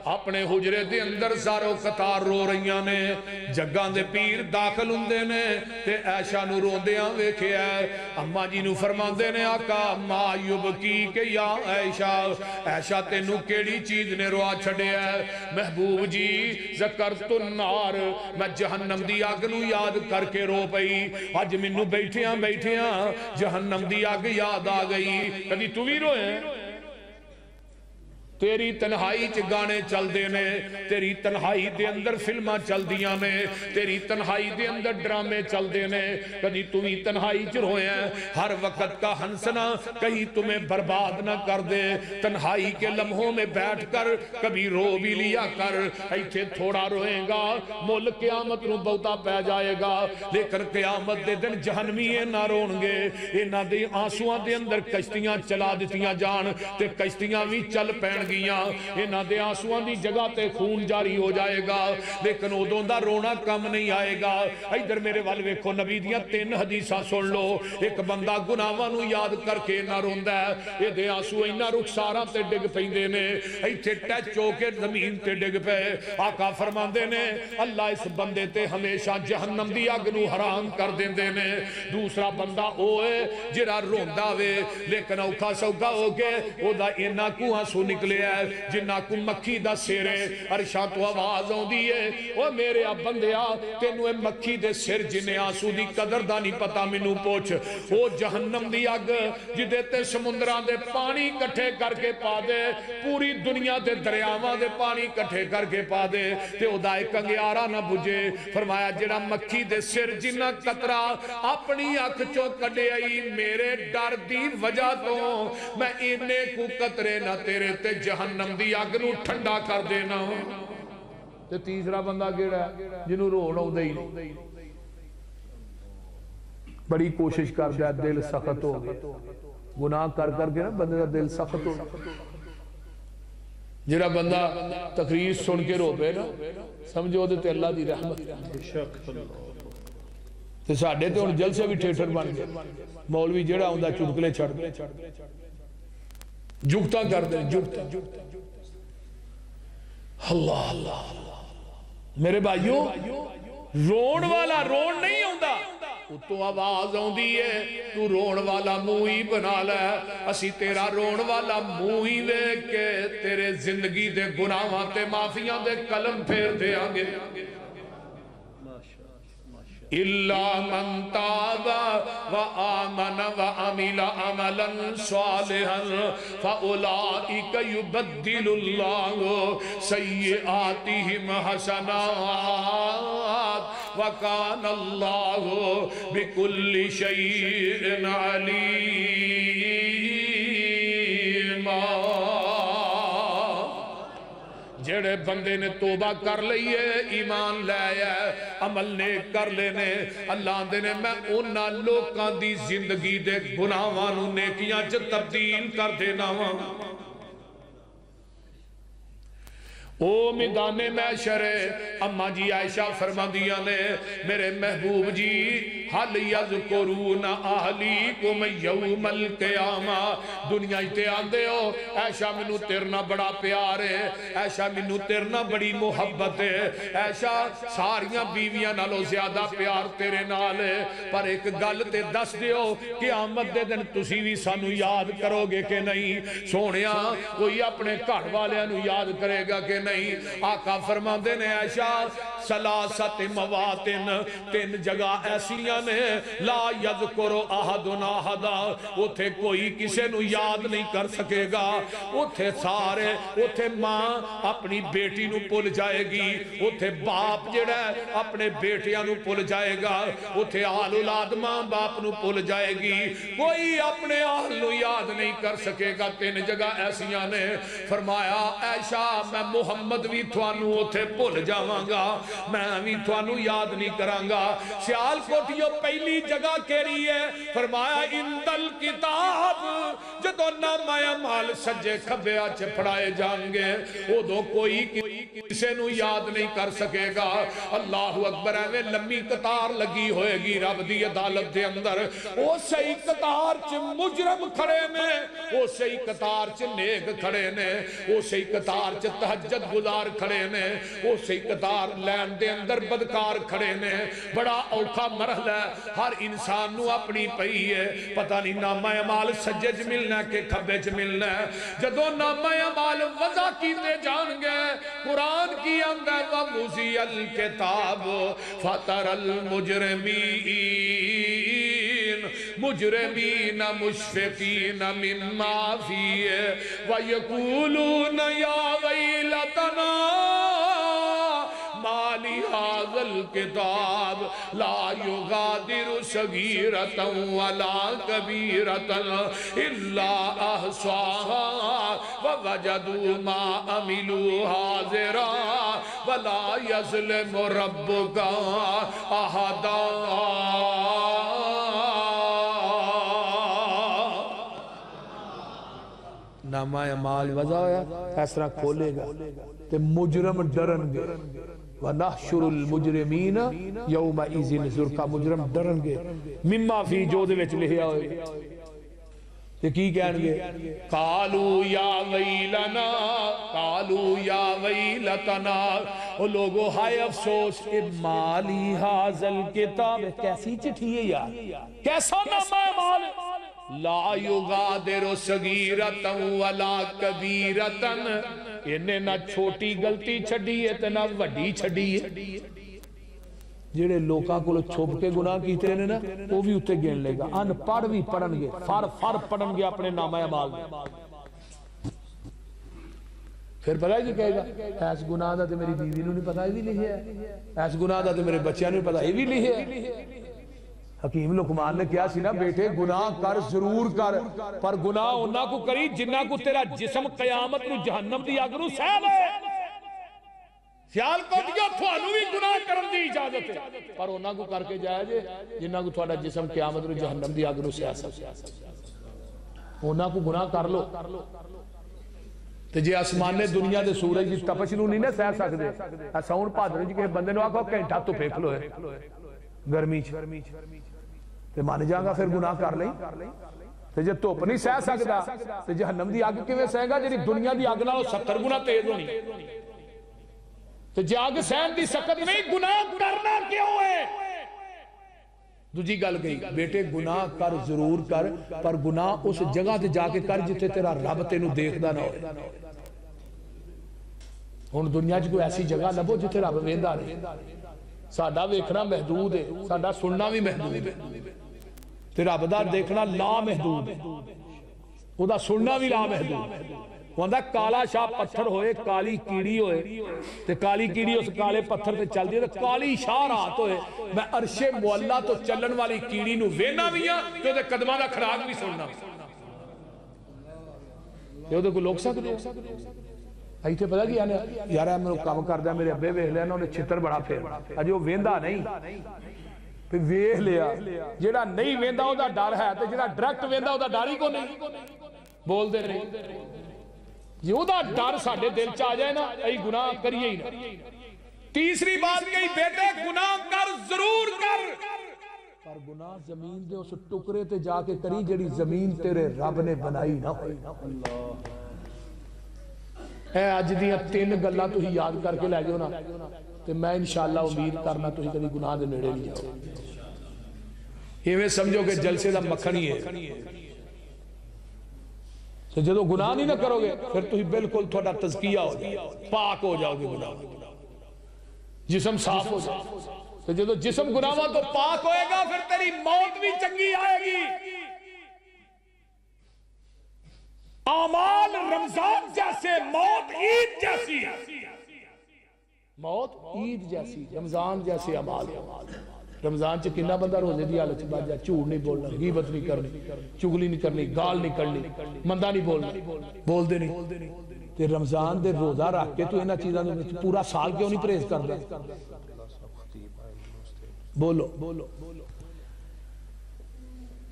अपने हुजरे दे अंदर सारो कतार रो रही ने। जग्गा दे पीर दाखिल हुंदे ने ते ऐशा नु रोंदियाँ वेखिया अम्मा जी नु फरमांदे ने, आका मायुब की के या ऐशा? ऐशा तेनू केड़ी चीज़ ने रोआ छड़िया महबूब जी, जकर नार, मैं जहन्नम दी अग नु याद करके रो पई। अज मैनू बैठिया बैठिया जहन्नम दी अग याद आ गई। कभी तू भी रोए? तेरी तनहाई च गाने चलते ने, तेरी तनहाई दे अंदर फिल्मा चलदियाँ ने, तेरी तनहाई दे अंदर ड्रामे चलते ने। कभी तू भी तन्हाई च रोया हर वक्त का हंसना कहीं तुम्हें बर्बाद ना कर दे। तन्हाई के लम्हों में बैठ कर कभी रो भी लिया कर इतने थोड़ा रोएगा मुल क्यामत नु बहुता पै जाएगा। लेकिन क्यामत के दिन जहनवी ना रोणगे, इन्हों के आंसुआ के अंदर कश्तियाँ चला जान, ते कश्तियाँ भी चल पैण इन्हों के आंसुआ की जगह ते खून जारी हो जाएगा लेकिन उदों का रोना कम नहीं आएगा इधर मेरे वाल वेखो नबी दिया तीन हदीसा सुन लो एक बंदा गुनाहों याद करके इन्ना रोंदा है ये आँसू इन्ना रुखसारा ते डिग पेंदे ने इत्थे टच हो के ज़मीन ते डिग पे आका फरमाते ने अल्लाह इस बंदे ते हमेशा जहन्नम की अग न हराम कर देंदे ने दूसरा बंदा है जरा रोंदा वे लेकिन औखा सौखा हो के ओदा इन्ना कु आँसू निकले है। जिन्ना को मक्खी का सिर है, अरशा तो आवाज़ आती है। वो मेरे बंदिया, तेन मक्खी के सिर जिन्हें आँसू की कदर का नहीं पता मैनू पुछ। वो जहन्नम की अग जिदे समुद्र के पानी कट्ठे करके पा दे, पूरी दुनिया के दरियावान के पानी कट्ठे करके पा दे एक अंगियारा ना बुझे। फरमाया जरा मक्खी के सिर जिन्ना कतरा अपनी अख चो कटे आई, मेरे डर की वजह तो मैं इन्ने कतरे ना तेरे ते जहन्नम की अग न ठंडा कर देना ते तीसरा बंदा केड़ा जिन्हों रोन आता ही नहीं बड़ी कोशिश करता है दिल सख्त हो गया गुनाह कर करके ना बंदे का दिल सख्त हो जरा बंदा तकरीर सुन के रो पे ना समझो तो अल्लाह की रहमत ਤੇ ਸਾਡੇ ਤੇ ਹੁਣ ਜਲਸੇ ਵੀ ਥੀਏਟਰ ਬਣ ਗਏ ਮੌਲਵੀ ਜਿਹੜਾ ਆਉਂਦਾ ਚੁਟਕਲੇ ਛੱਡਦੇ जुगता कर दे जुगता अल्लाह अल्लाह मेरे भाइयों रोन वाला रोन नहीं आता उतो आवाज़ आती है तू रोन वाला मुँह ही बना लै असी तेरा रोन वाला मुँह ही वेख के तेरे ज़िंदगी दे गुनाहों ते माफिया दे कलम फेर देंगे इल्ला मन ताबा व आमन व अमिला अमलन सालिहन फउलाइक युबद्दिलुल्लाहु सय्यिआतिहिम हसनात व कान अल्लाहु बिकुल्लि शैइन अलीमा। जेड़े बंदे ने तोबा कर ली है, ईमान लाया अमल ने कर लेने, अल्लाह ने, मैं उन्होंने लोगों की ज़िंदगी के गुनाहों नेकियाँ च तब्दील कर देना वा। ओ मैदाने मैशरे, अम्मा जी आयशा फरमादिया ने, मेरे महबूब जी, हल यज करू न आहली कुम यौमल कयामा। दुनिया ते आंदे हो ऐशा मैनू तेरना बड़ा प्यार है ऐशा मैनू तेरना बड़ी मुहब्बत है। ऐशा सारिया बीवियाँ नालों ज़्यादा प्यार तेरे नाल है। पर एक गल ते दस दियो कि आमद दे दिन तुसी भी सानू याद करोगे कि नहीं? सोने कोई अपने घर वाले याद करेगा कि नहीं नहीं। आका फरमाते ने ऐशा सलासत मवातिन, तीन जगह ऐसिया ने, ला यद करो आहदुना हदा, उथे कोई किसे नु याद नहीं कर सकेगा। उथे सारे, उथे माँ अपनी बेटी नु भुल जाएगी। उथे बाप जेड़ा अपने बेटिया नु भुल जाएगा। उथे आल औलाद माँ बाप नु भुल जाएगी। कोई अपने आल नु याद नहीं कर सकेगा। तीन जगह ऐसिया ने, फरमाया, ऐशा, मैं मुहम्मद भी थानू उथे भुल जावगा। मैं भी थानू याद नहीं करांगा। सियाल कोठियो पहली जगह केरी है? फरमाया, इंदल किताब। जो नामा माल सज्जे खब्या च फड़ाए जाएँगे उदो कोई किसी याद नहीं कर सकेगा। अल्लाह अकबर एवं लम्मी कतार लगी होएगी रब की अदालत के अंदर। वो सही कतार च मुजरम खड़े ने उस ही कतार च नेक खड़े ने उस ही कतार च तहजद गुजार खड़े ने उस ही कतार लैन दे अंदर बदकार खड़े ने। बड़ा औखा मरहला है। हर इंसान अपनी पई है। पता नहीं नामा अमाल सज्जे च मिलना के खब्बे च मिलना जदों नामा अमाल वजा कीते जाणगे, कुरान की मुजियल किताब। फतर अल यकूलून या माली हाजल किताब, ला युगादिरु सगीरतन वला कबीरतन, इल्ला अहसाहा व वजदू मा अमिलू हाजिरा, वला यज़लिमु रब्बुका अहदा। नामा माल वजा होया फैसला खोलेगा, ते मुजरम डरनगे वनहशुरुल मुजरिमीन यौमा इज़िन ज़ुरका मुजरम डरनगे मिम्मा फ़ी जो विच लिखिया होए ते की कहणगे कालू या वैलना कालू या वैलतना ओ लोगो हाय अफसोस ए माली हाजल किताब कैसी चिट्ठी है यार कैसा नामा है माल ला युगादिरु सगीरतन वला कबीरतन इन्हें ना छोटी गलती छड़ी है ते ना वड्डी छड़ी है ਜਿਹੜੇ ਲੋਕਾਂ ਕੋਲ ਛੁਪ ਕੇ ਗੁਨਾਹ ਕੀਤੇ ਨੇ ਨਾ ਉਹ ਵੀ ਉੱਤੇ ਗਿਣ ਲੇਗਾ ਅਨਪੜ ਵੀ ਪੜਨਗੇ ਫਰ ਫਰ ਪੜਨਗੇ ਆਪਣੇ ਨਾਮਾ ਅਮਾਲ ਦੇ ਫਿਰ ਪਤਾ ਕੀ ਕਹੇਗਾ ਐਸ ਗੁਨਾਹ ਦਾ ਤੇ ਮੇਰੀ ਬੀਵੀ ਨੂੰ ਨਹੀਂ ਪਤਾ ਇਹ ਵੀ ਲਿਖਿਆ ਹੈ ਐਸ ਗੁਨਾਹ ਦਾ ਤੇ ਮੇਰੇ ਬੱਚਿਆਂ ਨੂੰ ਨਹੀਂ ਪਤਾ ਇਹ ਵੀ ਲਿਖਿਆ ਹੈ ਹਕੀਮ ਲੁਕਮਾਨ ਨੇ ਕਿਹਾ ਸੀ ਨਾ ਬੇਟੇ ਗੁਨਾਹ ਕਰ ਜ਼ਰੂਰ ਕਰ ਪਰ ਗੁਨਾਹ ਉਹਨਾਂ ਕੋ ਕਰੀ ਜਿੰਨਾ ਕੋ ਤੇਰਾ ਜਿਸਮ ਕਿਆਮਤ ਨੂੰ ਜਹੰਨਮ ਦੀ ਅੱਗ ਨੂੰ ਸਹਿ ਲੈ ਸਿਆਲ ਕੋਟੀਓ ਤੁਹਾਨੂੰ ਵੀ ਗੁਨਾਹ ਕਰਨ ਦੀ ਇਜਾਜ਼ਤ ਹੈ ਪਰ ਉਹਨਾਂ ਕੋ ਕਰਕੇ ਜਾਇਆ ਜੇ ਜਿੰਨਾ ਕੋ ਤੁਹਾਡਾ ਜਿਸਮ ਕਿਆਮਤ ਨੂੰ ਜਹੰਨਮ ਦੀ ਅੱਗ ਨੂੰ ਸਹਿ ਸਕਦਾ ਉਹਨਾਂ ਕੋ ਗੁਨਾਹ ਕਰ ਲੋ ਤੇ ਜੇ ਅਸਮਾਨੇ ਦੁਨੀਆ ਦੇ ਸੂਰਜ ਦੀ ਤਪਸ਼ ਨੂੰ ਨਹੀਂ ਨਾ ਸਹਿ ਸਕਦੇ ਆ ਸੌਣ ਭਾਦਰ ਚ ਕਿਸੇ ਬੰਦੇ ਨੂੰ ਆਖੋ ਘੰਟਾ ਧੁੱਪੇ ਖਲੋਏ ਗਰਮੀ ਚ ਤੇ ਮੰਨ ਜਾਗਾ ਫਿਰ ਗੁਨਾਹ ਕਰ ਲਈ ਤੇ ਜੇ ਧੁੱਪ ਨਹੀਂ ਸਹਿ ਸਕਦਾ ਤੇ ਜਹੰਨਮ ਦੀ ਅੱਗ ਕਿਵੇਂ ਸਹੇਗਾ ਜਿਹੜੀ ਦੁਨੀਆ ਦੀ ਅੱਗ ਨਾਲੋਂ 70 ਗੁਣਾ ਤੇਜ਼ ਹੋਣੀ ਤੇ ਜੇ ਅੱਗ ਸਹਿਣ ਦੀ ਸਖਤ ਨਹੀਂ ਗੁਨਾਹ ਕਰਨਾ ਕਿਉਂ ਹੈ ਦੂਜੀ ਗੱਲ ਗਈ ਬੇਟੇ ਗੁਨਾਹ ਕਰ ਜ਼ਰੂਰ ਕਰ ਪਰ ਗੁਨਾਹ ਉਸ ਜਗ੍ਹਾ ਤੇ ਜਾ ਕੇ ਕਰ ਜਿੱਥੇ ਤੇਰਾ ਰੱਬ ਤੈਨੂੰ ਦੇਖਦਾ ਨਾ ਹੋਵੇ ਹੁਣ ਦੁਨੀਆ 'ਚ ਕੋਈ ਐਸੀ ਜਗ੍ਹਾ ਲੱਭੋ ਜਿੱਥੇ ਰੱਬ ਵੇਂਦਾ ਨਹੀਂ ਸਾਡਾ ਵੇਖਣਾ ਮਹਦੂਦ ਹੈ ਸਾਡਾ ਸੁਣਨਾ ਵੀ ਮਹਦੂਦ ਹੈ ਤੇ ਰੱਬ ਦਾ ਦੇਖਣਾ ਲਾ ਮਹਦੂਦ ਹੈ ਉਹਦਾ ਸੁਣਨਾ ਵੀ ਲਾ ਮਹਦੂਦ ਹੈ ਕਹਿੰਦਾ ਕਾਲਾ ਸ਼ਾਹ ਪੱਥਰ ਹੋਏ ਕਾਲੀ ਕੀੜੀ ਹੋਏ ਤੇ ਕਾਲੀ ਕੀੜੀ ਉਸ ਕਾਲੇ ਪੱਥਰ ਤੇ ਚੱਲਦੀ ਹੈ ਤੇ ਕਾਲੀ ਸ਼ਾਹ ਰਾਤ ਹੋਏ ਮੈਂ ਅਰਸ਼ੇ ਮੁਅੱਲਾ ਤੋਂ ਚੱਲਣ ਵਾਲੀ ਕੀੜੀ ਨੂੰ ਵੇਖਣਾ ਵੀ ਆ ਤੇ ਉਹਦੇ ਕਦਮਾਂ ਦਾ ਖਰਾਕ ਵੀ ਸੁਣਨਾ ਤੇ ਉਹਦੇ ਕੋਲ ਲੋਕ ਸਕਦੇ ਇੱਥੇ ਪਤਾ ਕੀ ਆਨੇ ਯਾਰ ਇਹ ਮੈਨੂੰ ਕੰਮ ਕਰਦਾ ਮੇਰੇ ਅੱਬੇ ਵੇਖ ਲਿਆ ਨਾ ਉਹਨੇ ਛਿੱਤਰ ਬੜਾ ਫੇਰ ਅਜੇ ਉਹ ਵੇਂਦਾ ਨਹੀਂ ਤੇ ਵੇਖ ਲਿਆ ਜਿਹੜਾ ਨਹੀਂ ਵੇਂਦਾ ਉਹਦਾ ਡਰ ਹੈ ਤੇ ਜਿਹੜਾ ਡਾਇਰੈਕਟ ਵੇਂਦਾ ਉਹਦਾ ਡਰ ਹੀ ਕੋ ਨਹੀਂ ਬੋਲਦੇ ਨਹੀਂ ਜੇ ਉਹਦਾ ਡਰ ਸਾਡੇ ਦਿਲ ਚ ਆ ਜਾਏ ਨਾ ਅਸੀਂ ਗੁਨਾਹ ਕਰੀਏ ਹੀ ਨਾ ਤੀਸਰੀ ਬਾਤ ਕਹੀ ਬੇਟੇ ਗੁਨਾਹ ਕਰ ਜ਼ਰੂਰ ਕਰ ਪਰ ਗੁਨਾਹ ਜ਼ਮੀਨ ਦੇ ਉਸ ਟੁਕੜੇ ਤੇ ਜਾ ਕੇ ਕਰੀ ਜਿਹੜੀ ਜ਼ਮੀਨ ਤੇਰੇ ਰੱਬ ਨੇ ਬਣਾਈ ਨਾ ਹੋਈ ਇਹ ਅੱਜ ਦੀਆਂ ਤਿੰਨ ਗੱਲਾਂ ਤੁਸੀਂ ਯਾਦ ਕਰਕੇ ਲੈ ਜਾਓ ਨਾ ਤੇ ਮੈਂ ਇਨਸ਼ਾਅੱਲਾ ਉਮੀਦ ਕਰਨਾ ਤੁਸੀਂ ਕਦੀ ਗੁਨਾਹ ਦੇ ਨੇੜੇ ਨਹੀਂ ਜਾਓਗੇ ਇਵੇਂ ਸਮਝੋ ਕਿ ਜਲਸੇ ਦਾ ਮੱਖਣ ਹੀ ਹੈ ਤੇ ਜਦੋਂ ਗੁਨਾਹ ਨਹੀਂ ਨਾ ਕਰੋਗੇ ਫਿਰ ਤੁਸੀਂ ਬਿਲਕੁਲ ਤੁਹਾਡਾ ਤਜ਼ਕੀਆ ਹੋ ਜਾਏਗਾ ਪਾਕ ਹੋ ਜਾਓਗੇ ਗੁਨਾਹ ਜਿਸਮ ਸਾਫ਼ ਹੋ ਜਾਏਗਾ ਤੇ ਜਦੋਂ ਜਿਸਮ ਗੁਨਾਹਾਂ ਤੋਂ ਪਾਕ ਹੋਏਗਾ ਫਿਰ ਤੇਰੀ ਮੌਤ ਵੀ ਚੰਗੀ ਆਏਗੀ आमाल रमजान जैसे मौत ईद जैसी मौत ईद जैसी रमज़ान जैसे अमाल रमज़ान च किन्ना बंदा रोज़े की हालत बच जा झूठ नहीं बोलना गीबत नहीं करनी चुगली नहीं करनी गाल नहीं करनी मंदा नहीं बोलना बोलते नहीं। ते रमज़ान दे रोजा रख के तू इन्होंने चीज़ों पूरा साल क्यों नहीं परहेज करता बोलो बोलो।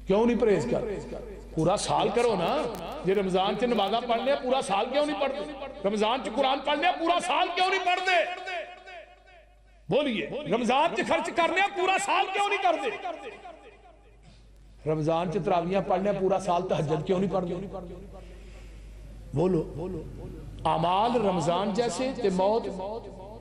क्यों नहीं परहेज कर? पूरा साल करो ना। जे रमज़ान च नमाजा पढ़ने पूरा साल क्यों नहीं पढ़ते? रमज़ान च कुरान पढ़ने पूरा साल क्यों नहीं पढ़ते? बोलिए रमज़ान च खर्च करने पूरा साल क्यों नहीं करते? रमज़ान च तरावियाँ पढ़ने पूरा साल तहजद क्यों नहीं पढ़ते? बोलो। बोलो अमाल रमज़ान जैसे ते मौत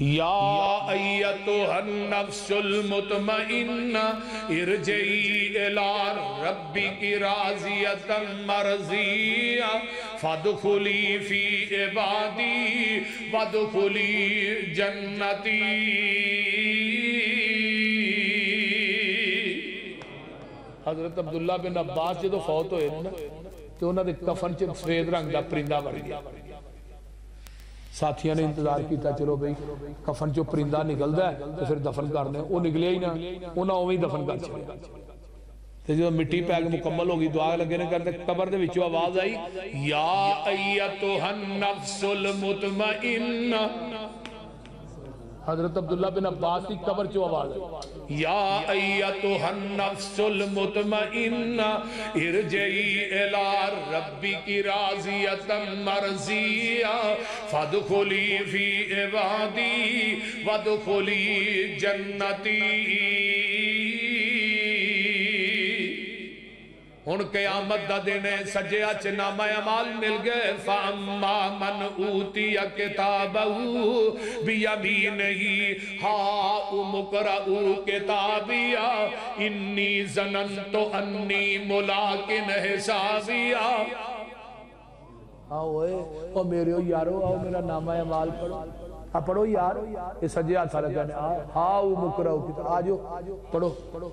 या अय्यतुहन मुतमइन्ना इरजई इला रब्बिकी राजियतम मरजिया फदखुली फ़ी इबादी वदखुली जन्नती। हज़रत अब्दुल्ला बिन अब्बास जो फौत होए ना तो उन्होंने कफन च सफ़ेद रंग का परिंदा बन गया साथियों ने इंतज़ार किया चलो बई कफन चो परिंदा निकलता है तो फिर दफन करने। वो निकलिया ही ना, उन्हें उवें दफन कर छोड़िया जो मिट्टी पैक मुकम्मल हो गई, दुआ लगे ने करते कबर के आवाज़ आई, या अय्यतुहन नफ्सुल मुतमइन्ना हज़रत अब्दुल्ला बिन अब्बास की कबर चो आवाज़ है। या अयतुहन नफ्सुल मुतमइन्ना इरजई इला रब्बी की राजियतम मरजिया फदखुली फ़ी इबादी वदखुली जन्नती। हूँ कयामत का दिन है सजया च नामा अमाल मिल गए। फामा मन ऊती किताब भी नहीं हा। उमकर किताबिया, इन्नी जनन तो अन्नी मुलाकिन हिसाबिया। आओ ओ मेरे ओ यारो, आओ मेरा नामा पढ़ो। आ पढ़ो यार, ये सजया हा पढ़ो पढ़ो।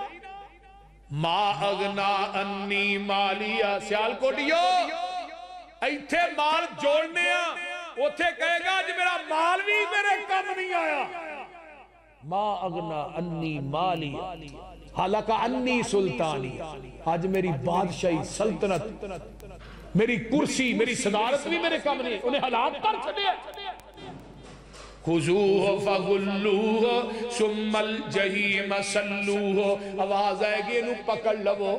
ਮਾ ਅਗਨਾ ਅੰਨੀ ਮਾਲੀਆ ਸਿਆਲਕੋਟਿਓ ਇੱਥੇ ਮਾਲ ਜੋੜਨੇ ਆ ਉੱਥੇ ਕਹੇਗਾ ਅੱਜ ਮੇਰਾ ਮਾਲ ਵੀ ਮੇਰੇ ਕੰਮ ਨਹੀਂ ਆਇਆ ਮਾ ਅਗਨਾ ਅੰਨੀ ਮਾਲੀਆ ਹਾਲਾਂਕਿ ਅੰਨੀ ਸੁਲਤਾਨੀ ਅੱਜ ਮੇਰੀ ਬਾਦਸ਼ਾਹੀ ਸਲਤਨਤ मेरी कुर्सी मेरी सदारत भी मेरे कम नहीं उन्हें हालात कर छड़े खुजूह फगुल्लूह सुमल जहीम सल्लूह। आवाज़ आएगी नु पकड़ लवो।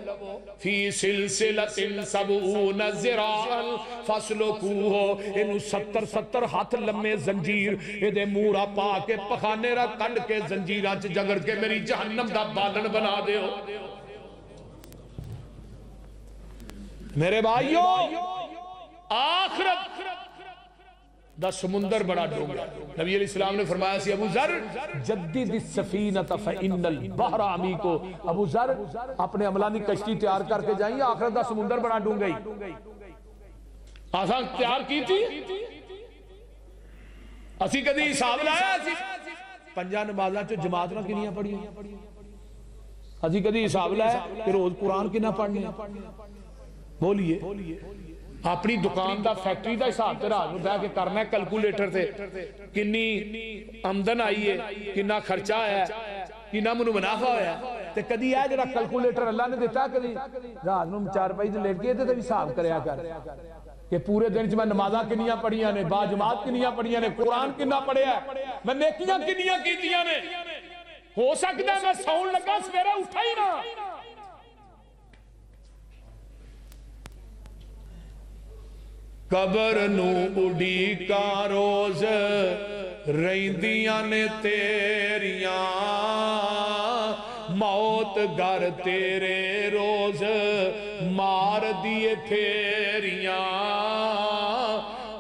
फ़ी सिलसिलतिन सबून जिराल फसलुकूह इनु 70 70 हाथ लम्मे जंजीर एदे मूरा पाके पखाने रा कंड के जंजीरा च जगड़ के मेरी जहन्नम दा बालन बना देओ। मेरे भाइयों, आखरत समुंदर बड़ा डूँगा नबी इस्लाम ने फरमाया अबू जर जद्दीद को अबू जर, अपने अमला की कश्ती तैयार करके जाइए आखिर द समुंदर बड़ा डूँगा ही। आसान तैयार की थी? असी कदी हिसाब लाया पंजा नमाजा च जमात ना कि पढ़ियाँ अभी कदी हिसाब लाया रोज कुरान कि पढ़ने? बोलिए। ਆਪਣੀ ਦੁਕਾਨ ਦਾ ਫੈਕਟਰੀ ਦਾ ਹਿਸਾਬ ਤੇ ਰਾਤ ਨੂੰ ਬਹਿ ਕੇ ਕਰਨਾ ਕੈਲਕੂਲੇਟਰ ਤੇ ਕਿੰਨੀ ਆਮਦਨ ਆਈ ਹੈ ਕਿੰਨਾ ਖਰਚਾ ਆਇਆ ਕਿੰਨਾ ਮੈਨੂੰ ਮੁਨਾਫਾ ਹੋਇਆ ਤੇ ਕਦੀ ਇਹ ਜਿਹੜਾ ਕੈਲਕੂਲੇਟਰ ਅੱਲਾ ਨੇ ਦਿੱਤਾ ਕਦੀ ਰਾਤ ਨੂੰ ਚਾਰ ਪਾਈ ਤੇ ਲੇਟ ਕੇ ਤੇ ਵੀ ਹਿਸਾਬ ਕਰਿਆ ਕਰ ਕਿ ਪੂਰੇ ਦਿਨ ਚ ਮੈਂ ਨਮਾਜ਼ਾਂ ਕਿੰਨੀਆਂ ਪੜੀਆਂ ਨੇ ਬਾ ਜਮਾਤ ਕਿੰਨੀਆਂ ਪੜੀਆਂ ਨੇ ਕੁਰਾਨ ਕਿੰਨਾ ਪੜਿਆ ਮੈਂ ਨੇਕੀਆਂ ਕਿੰਨੀਆਂ ਕੀਤੀਆਂ ਨੇ ਹੋ ਸਕਦਾ ਮੈਂ ਸੌਣ ਲੱਗਾ ਸਵੇਰੇ ਉੱਠਾ ਹੀ ਕਬਰ ਨੂੰ ਉਡੀਕਾਂ ਰੋਜ਼ ਰਹਿੰਦੀਆਂ ਨੇ ਤੇਰੀਆਂ। ਮੌਤ ਘਰ ਤੇਰੇ ਰੋਜ਼ ਮਾਰਦੀ ਦੀਏ ਫੇਰੀਆਂ।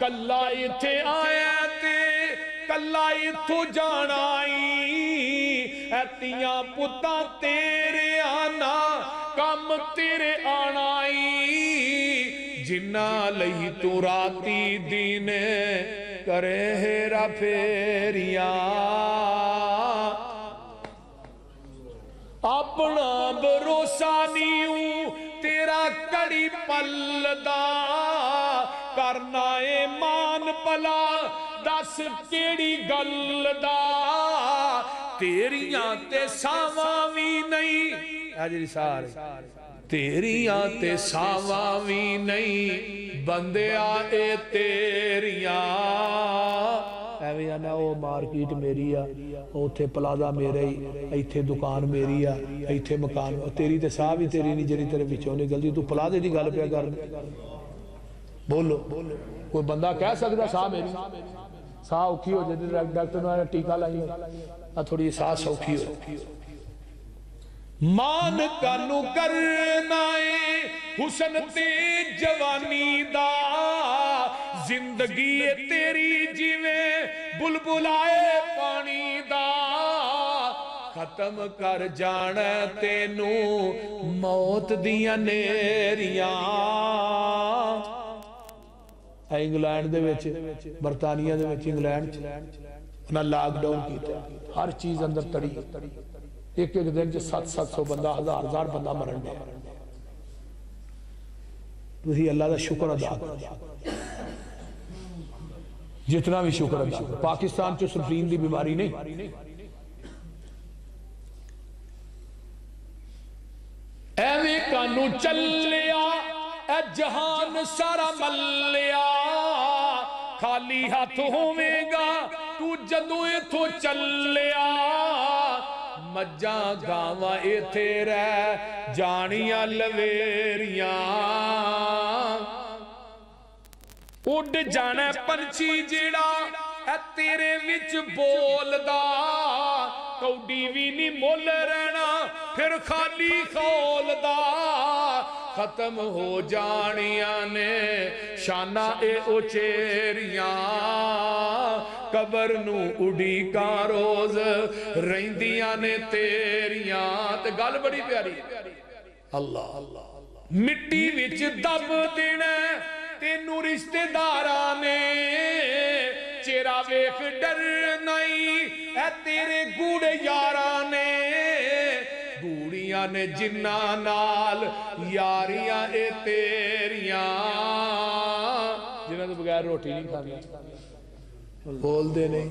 ਕੱਲਾ ਇੱਥੇ ਆਇਆ ਤੇ ਕੱਲਾ ਇੱਥੋਂ ਜਾਣਾ ਈ। ਐਤੀਆਂ ਪੁੱਤਾਂ ਤੇਰੇ ਆਣਾ ਕੰਮ ਤੇਰੇ ਆਣਾ ਈ। ਜਿੰਨਾ ਲਈ ਤੂੰ ਰਾਤੀ ਦਿਨ ਕਰੇ ਹੇਰਾ ਫੇਰੀਆਂ। ਆਪਣਾ ਭਰੋਸਾ ਨਹੀਂ ਤੇਰਾ ਕਰ ਕੜੀ ਪਲ ਦਾ ਕਰਨਾ ਏ ਮਾਨ ਭਲਾ, ਦੱਸ ਕਿਹੜੀ ਗੱਲ ਦਾ। ਤੇਰੀਆਂ ਤੇ ਸਾਵਾਂ ਵੀ ਨਹੀਂ। ਆ ਜਿਹੜੀ ਸਾਰ ਤੇਰੀਆਂ ਤੇ ਸਾਵਾਂ ਵੀ ਨਹੀਂ ਬੰਦਿਆ ਏ ਤੇਰੀਆਂ ਐਵੇਂ ਆ ਨਾ ਉਹ ਮਾਰਕੀਟ ਮੇਰੀ ਆ ਉੱਥੇ ਪਲਾਜ਼ਾ ਮੇਰਾ ਹੀ ਇੱਥੇ ਦੁਕਾਨ ਮੇਰੀ ਆ ਇੱਥੇ ਮਕਾਨ ਤੇਰੀ ਤੇ ਸਾਹ ਵੀ ਤੇਰੀ ਨਹੀਂ ਜਿਹੜੀ ਤੇਰੇ ਵਿੱਚੋਂ ਨਿਕਲਦੀ ਤੂੰ ਪਲਾਜ਼ੇ ਦੀ ਗੱਲ ਪਿਆ ਕਰ ਬੋਲੋ ਕੋਈ ਬੰਦਾ ਕਹਿ ਸਕਦਾ ਸਾਹ ਮੇਰੀ ਸਾਹ ਔਖੀ ਹੋ ਜਾਂਦੀ ਡਾਕਟਰ ਨੇ ਟੀਕਾ ਲਾਈ ਆ ਥੋੜੀ ਸਾਹ ਸੌਖੀ ਹੋ मान कानू करना हुसन ते जवानी दा। ज़िंदगी तेरी जिवें, बुलबुलाए पानी दा। खत्म कर जाना तेनू मौत दिया नेरिया। इंग्लैंड बरतानिया इंग्लैंड लॉकडाउन हर चीज़ अंदर तड़ी तड़ी। ਲਾਕਡਾਊਨ ਕੀਤਾ ਹਰ ਚੀਜ਼ ਅੰਦਰ ਤੜੀ ਇੱਕ ਇੱਕ ਦਿਨ ਚ 7-700 ਬੰਦਾ ਹਜ਼ਾਰ ਹਜ਼ਾਰ ਬੰਦਾ ਮਰਨ ਡਿਆ ਤੁਸੀਂ ਅੱਲਾ ਦਾ ਸ਼ੁਕਰ ਅਦਾ ਕਰੋ ਜਿਤਨਾ ਵੀ ਸ਼ੁਕਰ ਅਦਾ ਕਰੋ ਪਾਕਿਸਤਾਨ ਚ ਸੁਪਰੀਮ ਦੀ ਬਿਮਾਰੀ ਨਹੀਂ ਐਵੇਂ ਕਾਨੂੰ ਚੱਲਿਆ ਐ ਜਹਾਨ ਸਾਰਾ ਮੱਲਿਆ ਖਾਲੀ ਹੱਥ ਹੋਵੇਂਗਾ ਤੂੰ ਜਦੋਂ ਇਥੋਂ ਚੱਲਿਆ ਮੱਝਾਂ ਗਾਵਾਂ ਇੱਥੇ ਰਹਿ, ਜਾਣੀਆਂ ਲਵੇਰੀਆਂ। ਉੱਡ ਜਾਣਾ ਪੰਛੀ ਜਿਹੜਾ ਐ ਤੇਰੇ ਵਿੱਚ ਬੋਲਦਾ। ਕੌਡੀ ਵੀ ਨਹੀਂ ਮੁੱਲ ਰਹਿਣਾ, ਫਿਰ ਖਾਲੀ ਖੋਲਦਾ। ਖਤਮ ਹੋ ਜਾਣੀਆਂ ਨੇ, ਸ਼ਾਨਾ ਇਹ ਉਚੇਰੀਆਂ। ਕਬਰ ਨੂੰ ਉਡੀਕਾਂ ਰੋਜ਼, ਰਹਿੰਦੀਆਂ ਨੇ ਤੇਰੀਆਂ ਤੇ ਗੱਲ ਬੜੀ ਪਿਆਰੀ। ਅੱਲਾ ਅੱਲਾ ਮਿੱਟੀ ਵਿੱਚ ਦਬ ਦੇਣਾ ਤੈਨੂੰ ਰਿਸ਼ਤੇਦਾਰਾਂ ਨੇ। ਚਿਹਰਾ ਵੇਖ ਡਰ ਨਹੀਂ, ਐ ਤੇਰੇ ਗੂੜੇ ਯਾਰਾਂ ਨੇ। ਗੂੜੀਆਂ ਨੇ ਜਿੰਨਾ ਨਾਲ ਯਾਰੀਆਂ ਇਹ ਤੇਰੀਆਂ। ਜਿਨ੍ਹਾਂ ਤੋਂ ਬਗੈਰ ਰੋਟੀ ਨਹੀਂ ਖਾਂਦੇ। बोलते नहीं।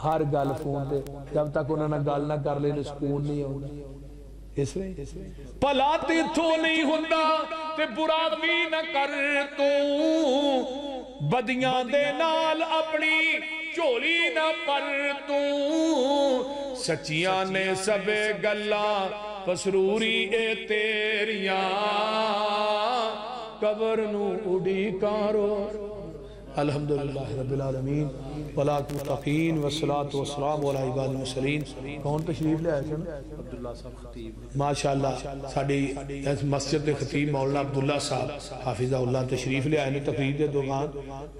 हर गल फ़ोन पे जब तक उन्होंने गल ना कर लेने सुकून नहीं आ इसलिए भला तेथों नहीं होंदा ते बुरा भी ना कर तू। बदिया दे नाल अपनी झोली ना पर तू। सचिया ने सब गल्ला पसरूरी ए तेरिया। कबर नू उड़ी कारो अलहमदिल्ला रबीआलमीन वलाकिन वसलात वसलाम वसलिन कौन तशरीफ़ लिया सन माशा साड़ी मस्जिद के खतीब मौलना अब्दुल्ला साहब हाफिजा उल्ला तशरीफ़ लिया ने तकरीर के दुकान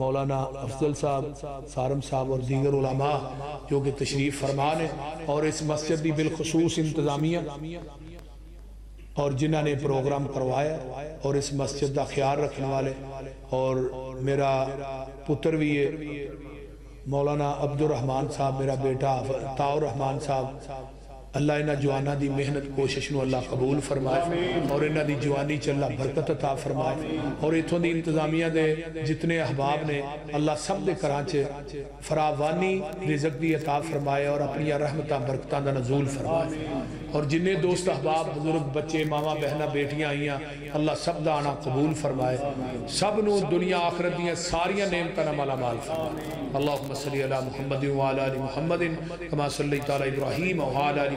मौलाना अफजल साहब सारम साहब और दीगर उलमा जो कि तशरीफ़ फरमा ने। और इस मस्जिद की बिलखुसूस इंतजामिया और जिन्होंने प्रोग्राम करवाया और इस मस्जिद का ख्याल रखने वाले और मेरा पुत्र भी है, मौलाना अब्दुलरहमान साहब, मेरा बेटा ताउर रहमान साहब अल्लाह इन्होंने जवाना की मेहनत, कोशिश में अल्लाह कबूल फरमाए और इन्हों की जवानी च बरकत अता फरमाए। और इतों की इंतजामिया के जितने अहबाब ने अल्लाह सब के घर च फरावानी रिजक की अता फरमाए और अपन रहमत, बरकत का नजूल फरमाए। और जिन्हें दोस्त अहबाब, बुज़ुर्ग, बच्चे, मावा, बहन, बेटियाँ आईया, अल्लाह सब का आना कबूल फरमाए। सब न दुनिया आखरत दारिया नेमत माला माल फरमाए। अल्लाह मसली अला मुहमदिन वाली कमा तला इब्राहिम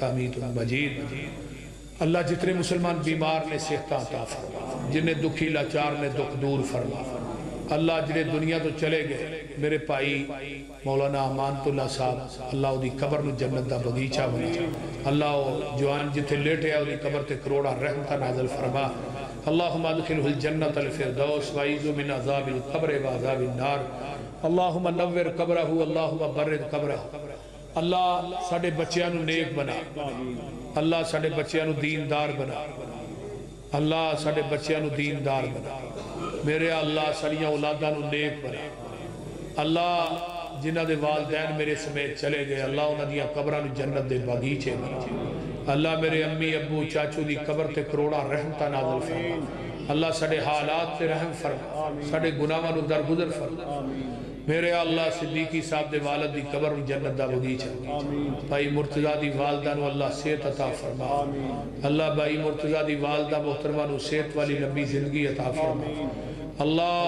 कमीत मजीद अल्लाह जितने मुसलमान बीमार ने सेहत आता फरमा जिन्हें दुखी लाचार ने दुख दूर फरमा अल्लाह जिन्हें दुनिया तो चले गए मेरे भाई मौलाना अमानतुल्ला साहब अल्लाह की कबर में जन्नत का बगीचा बना अल्लाह जवान जिथे लेटे उसकी कबर से करोड़ा रहमत नाजल फरमा अल्लाहुम्मा अदखिलहुल जन्नत अल फिरदौस व इजु मिन अजाबिल कब्र व अजाबिन नार अल्लाहुम्मा नव्विर कब्रहु अल्लाहुम्मा बर्रिद कब्रहु अल्लाह साडे बच्चियाँ नु नेक बना अल्लाह साडे बच्चियाँ नु दीनदार बना अल्लाह साडे बच्चियाँ नु दीनदार बना मेरे अल्लाह साड़ियाँ औलादां नु नेक बना अल्लाह जिन्हों के वालदैन मेरे समेत चले गए अल्लाह उन्होंने कबर जन्नत के बागीचे बना अल्लाह मेरे अम्मी अबू चाचू की कबर से करोड़ा रहमत नाजल फरमा। अल्लाह साढ़े हालात से रहम फरमा। साढ़े गुनाहों दरगुजर फरमा। मेरे अल्लाह सिद्दीकी साहब के वालद की कबर जन्नत का बगीचा। भाई मुर्तजा की वालदा अल्लाह सेहत अता फरमा। अल्लाह भाई मुर्तजा की वालदा मोहतरमा सेहत वाली लंबी ज़िंदगी अता फरमा। अल्लाह,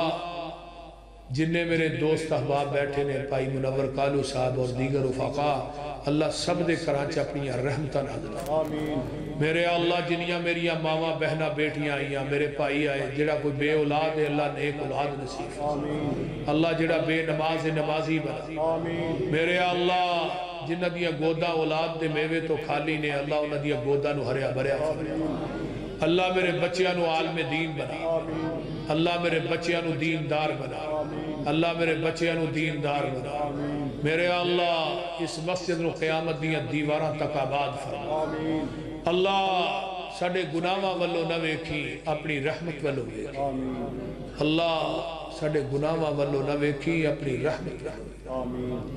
जिन्ने मेरे दोस्त अहबाब बैठे ने, भाई मुनवर कालू साहब और दीगर उफाका अल्लाह सब के घर च अपन रहमत नाजल मेरे अल्लाह जिनिया मेरिया मावा बहना बेटियाँ आईया मेरे भाई आए जड़ा कोई बे औलाद है अल्लाह नेक औलाद नसीब। अल्लाह जड़ा बेनमाज है नमाजी बना। मेरे अल्लाह जिन्हों दिया गोदा औलाद के मेवे तो खाली ने अल्लाह उन्होंने गोदा हरिया भरिया अल्लाह मेरे बच्चों आलमे दीन बना। अल्लाह मेरे बच्चों दीनदार बना। अल्लाह मेरे बच्चों दीनदार बना। मेरे अल्लाह इस मस्जिद को क्यामत दीवार तक आबाद फरमा। अल्लाह साढ़े गुनाहों वालों न वेखी अपनी रहमत वालों वेखी। अल्लाह साढ़े गुनाहों वालों न वेखी अपनी रहमत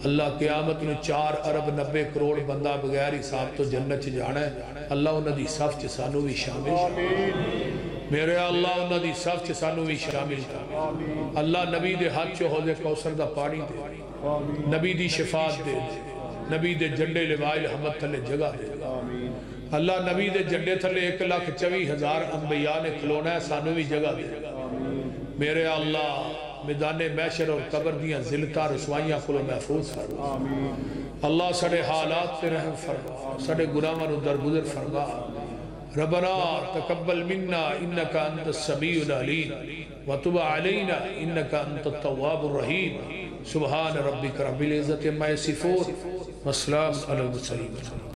अल्लाह क्यामत में चार अरब नब्बे करोड़ बंदा बगैर हिसाब तो जन्नत च जाना है। अल्लाह उन्होंने सफ च सानू भी शामिल मेरे अल्लाह उन्होंने सफ च सानू भी शामिल कर। अल्लाह नबी दे हाथ च हो कौसर का पानी दे। नबी दी शिफात दे नबी दे झंडे लिवाइल हमद थले जगह दे। अल्लाह नबी के झंडे थले एक लख चौबी हज़ार अंबिया ने खलोना है, सानू भी जगह दे। मेरे अल्लाह, मैदान मैशर और कबर दियाँ जिलता, रसवाइयाँ को महफूज फरमा। अल्लाह साढ़े हालात से रहम फरमा, साढ़े गुनाहों दरगुजर फरमा। रबना तकब्बल मिन्ना, इन्नका अंत समीउल अलीम। व तुब अलैना, इन्नका अंत तव्वाबुर रहीम। सुबहान रबी करबिल इज्जति अम्मा यसिफून वस्सलाम अलल मुरसलीन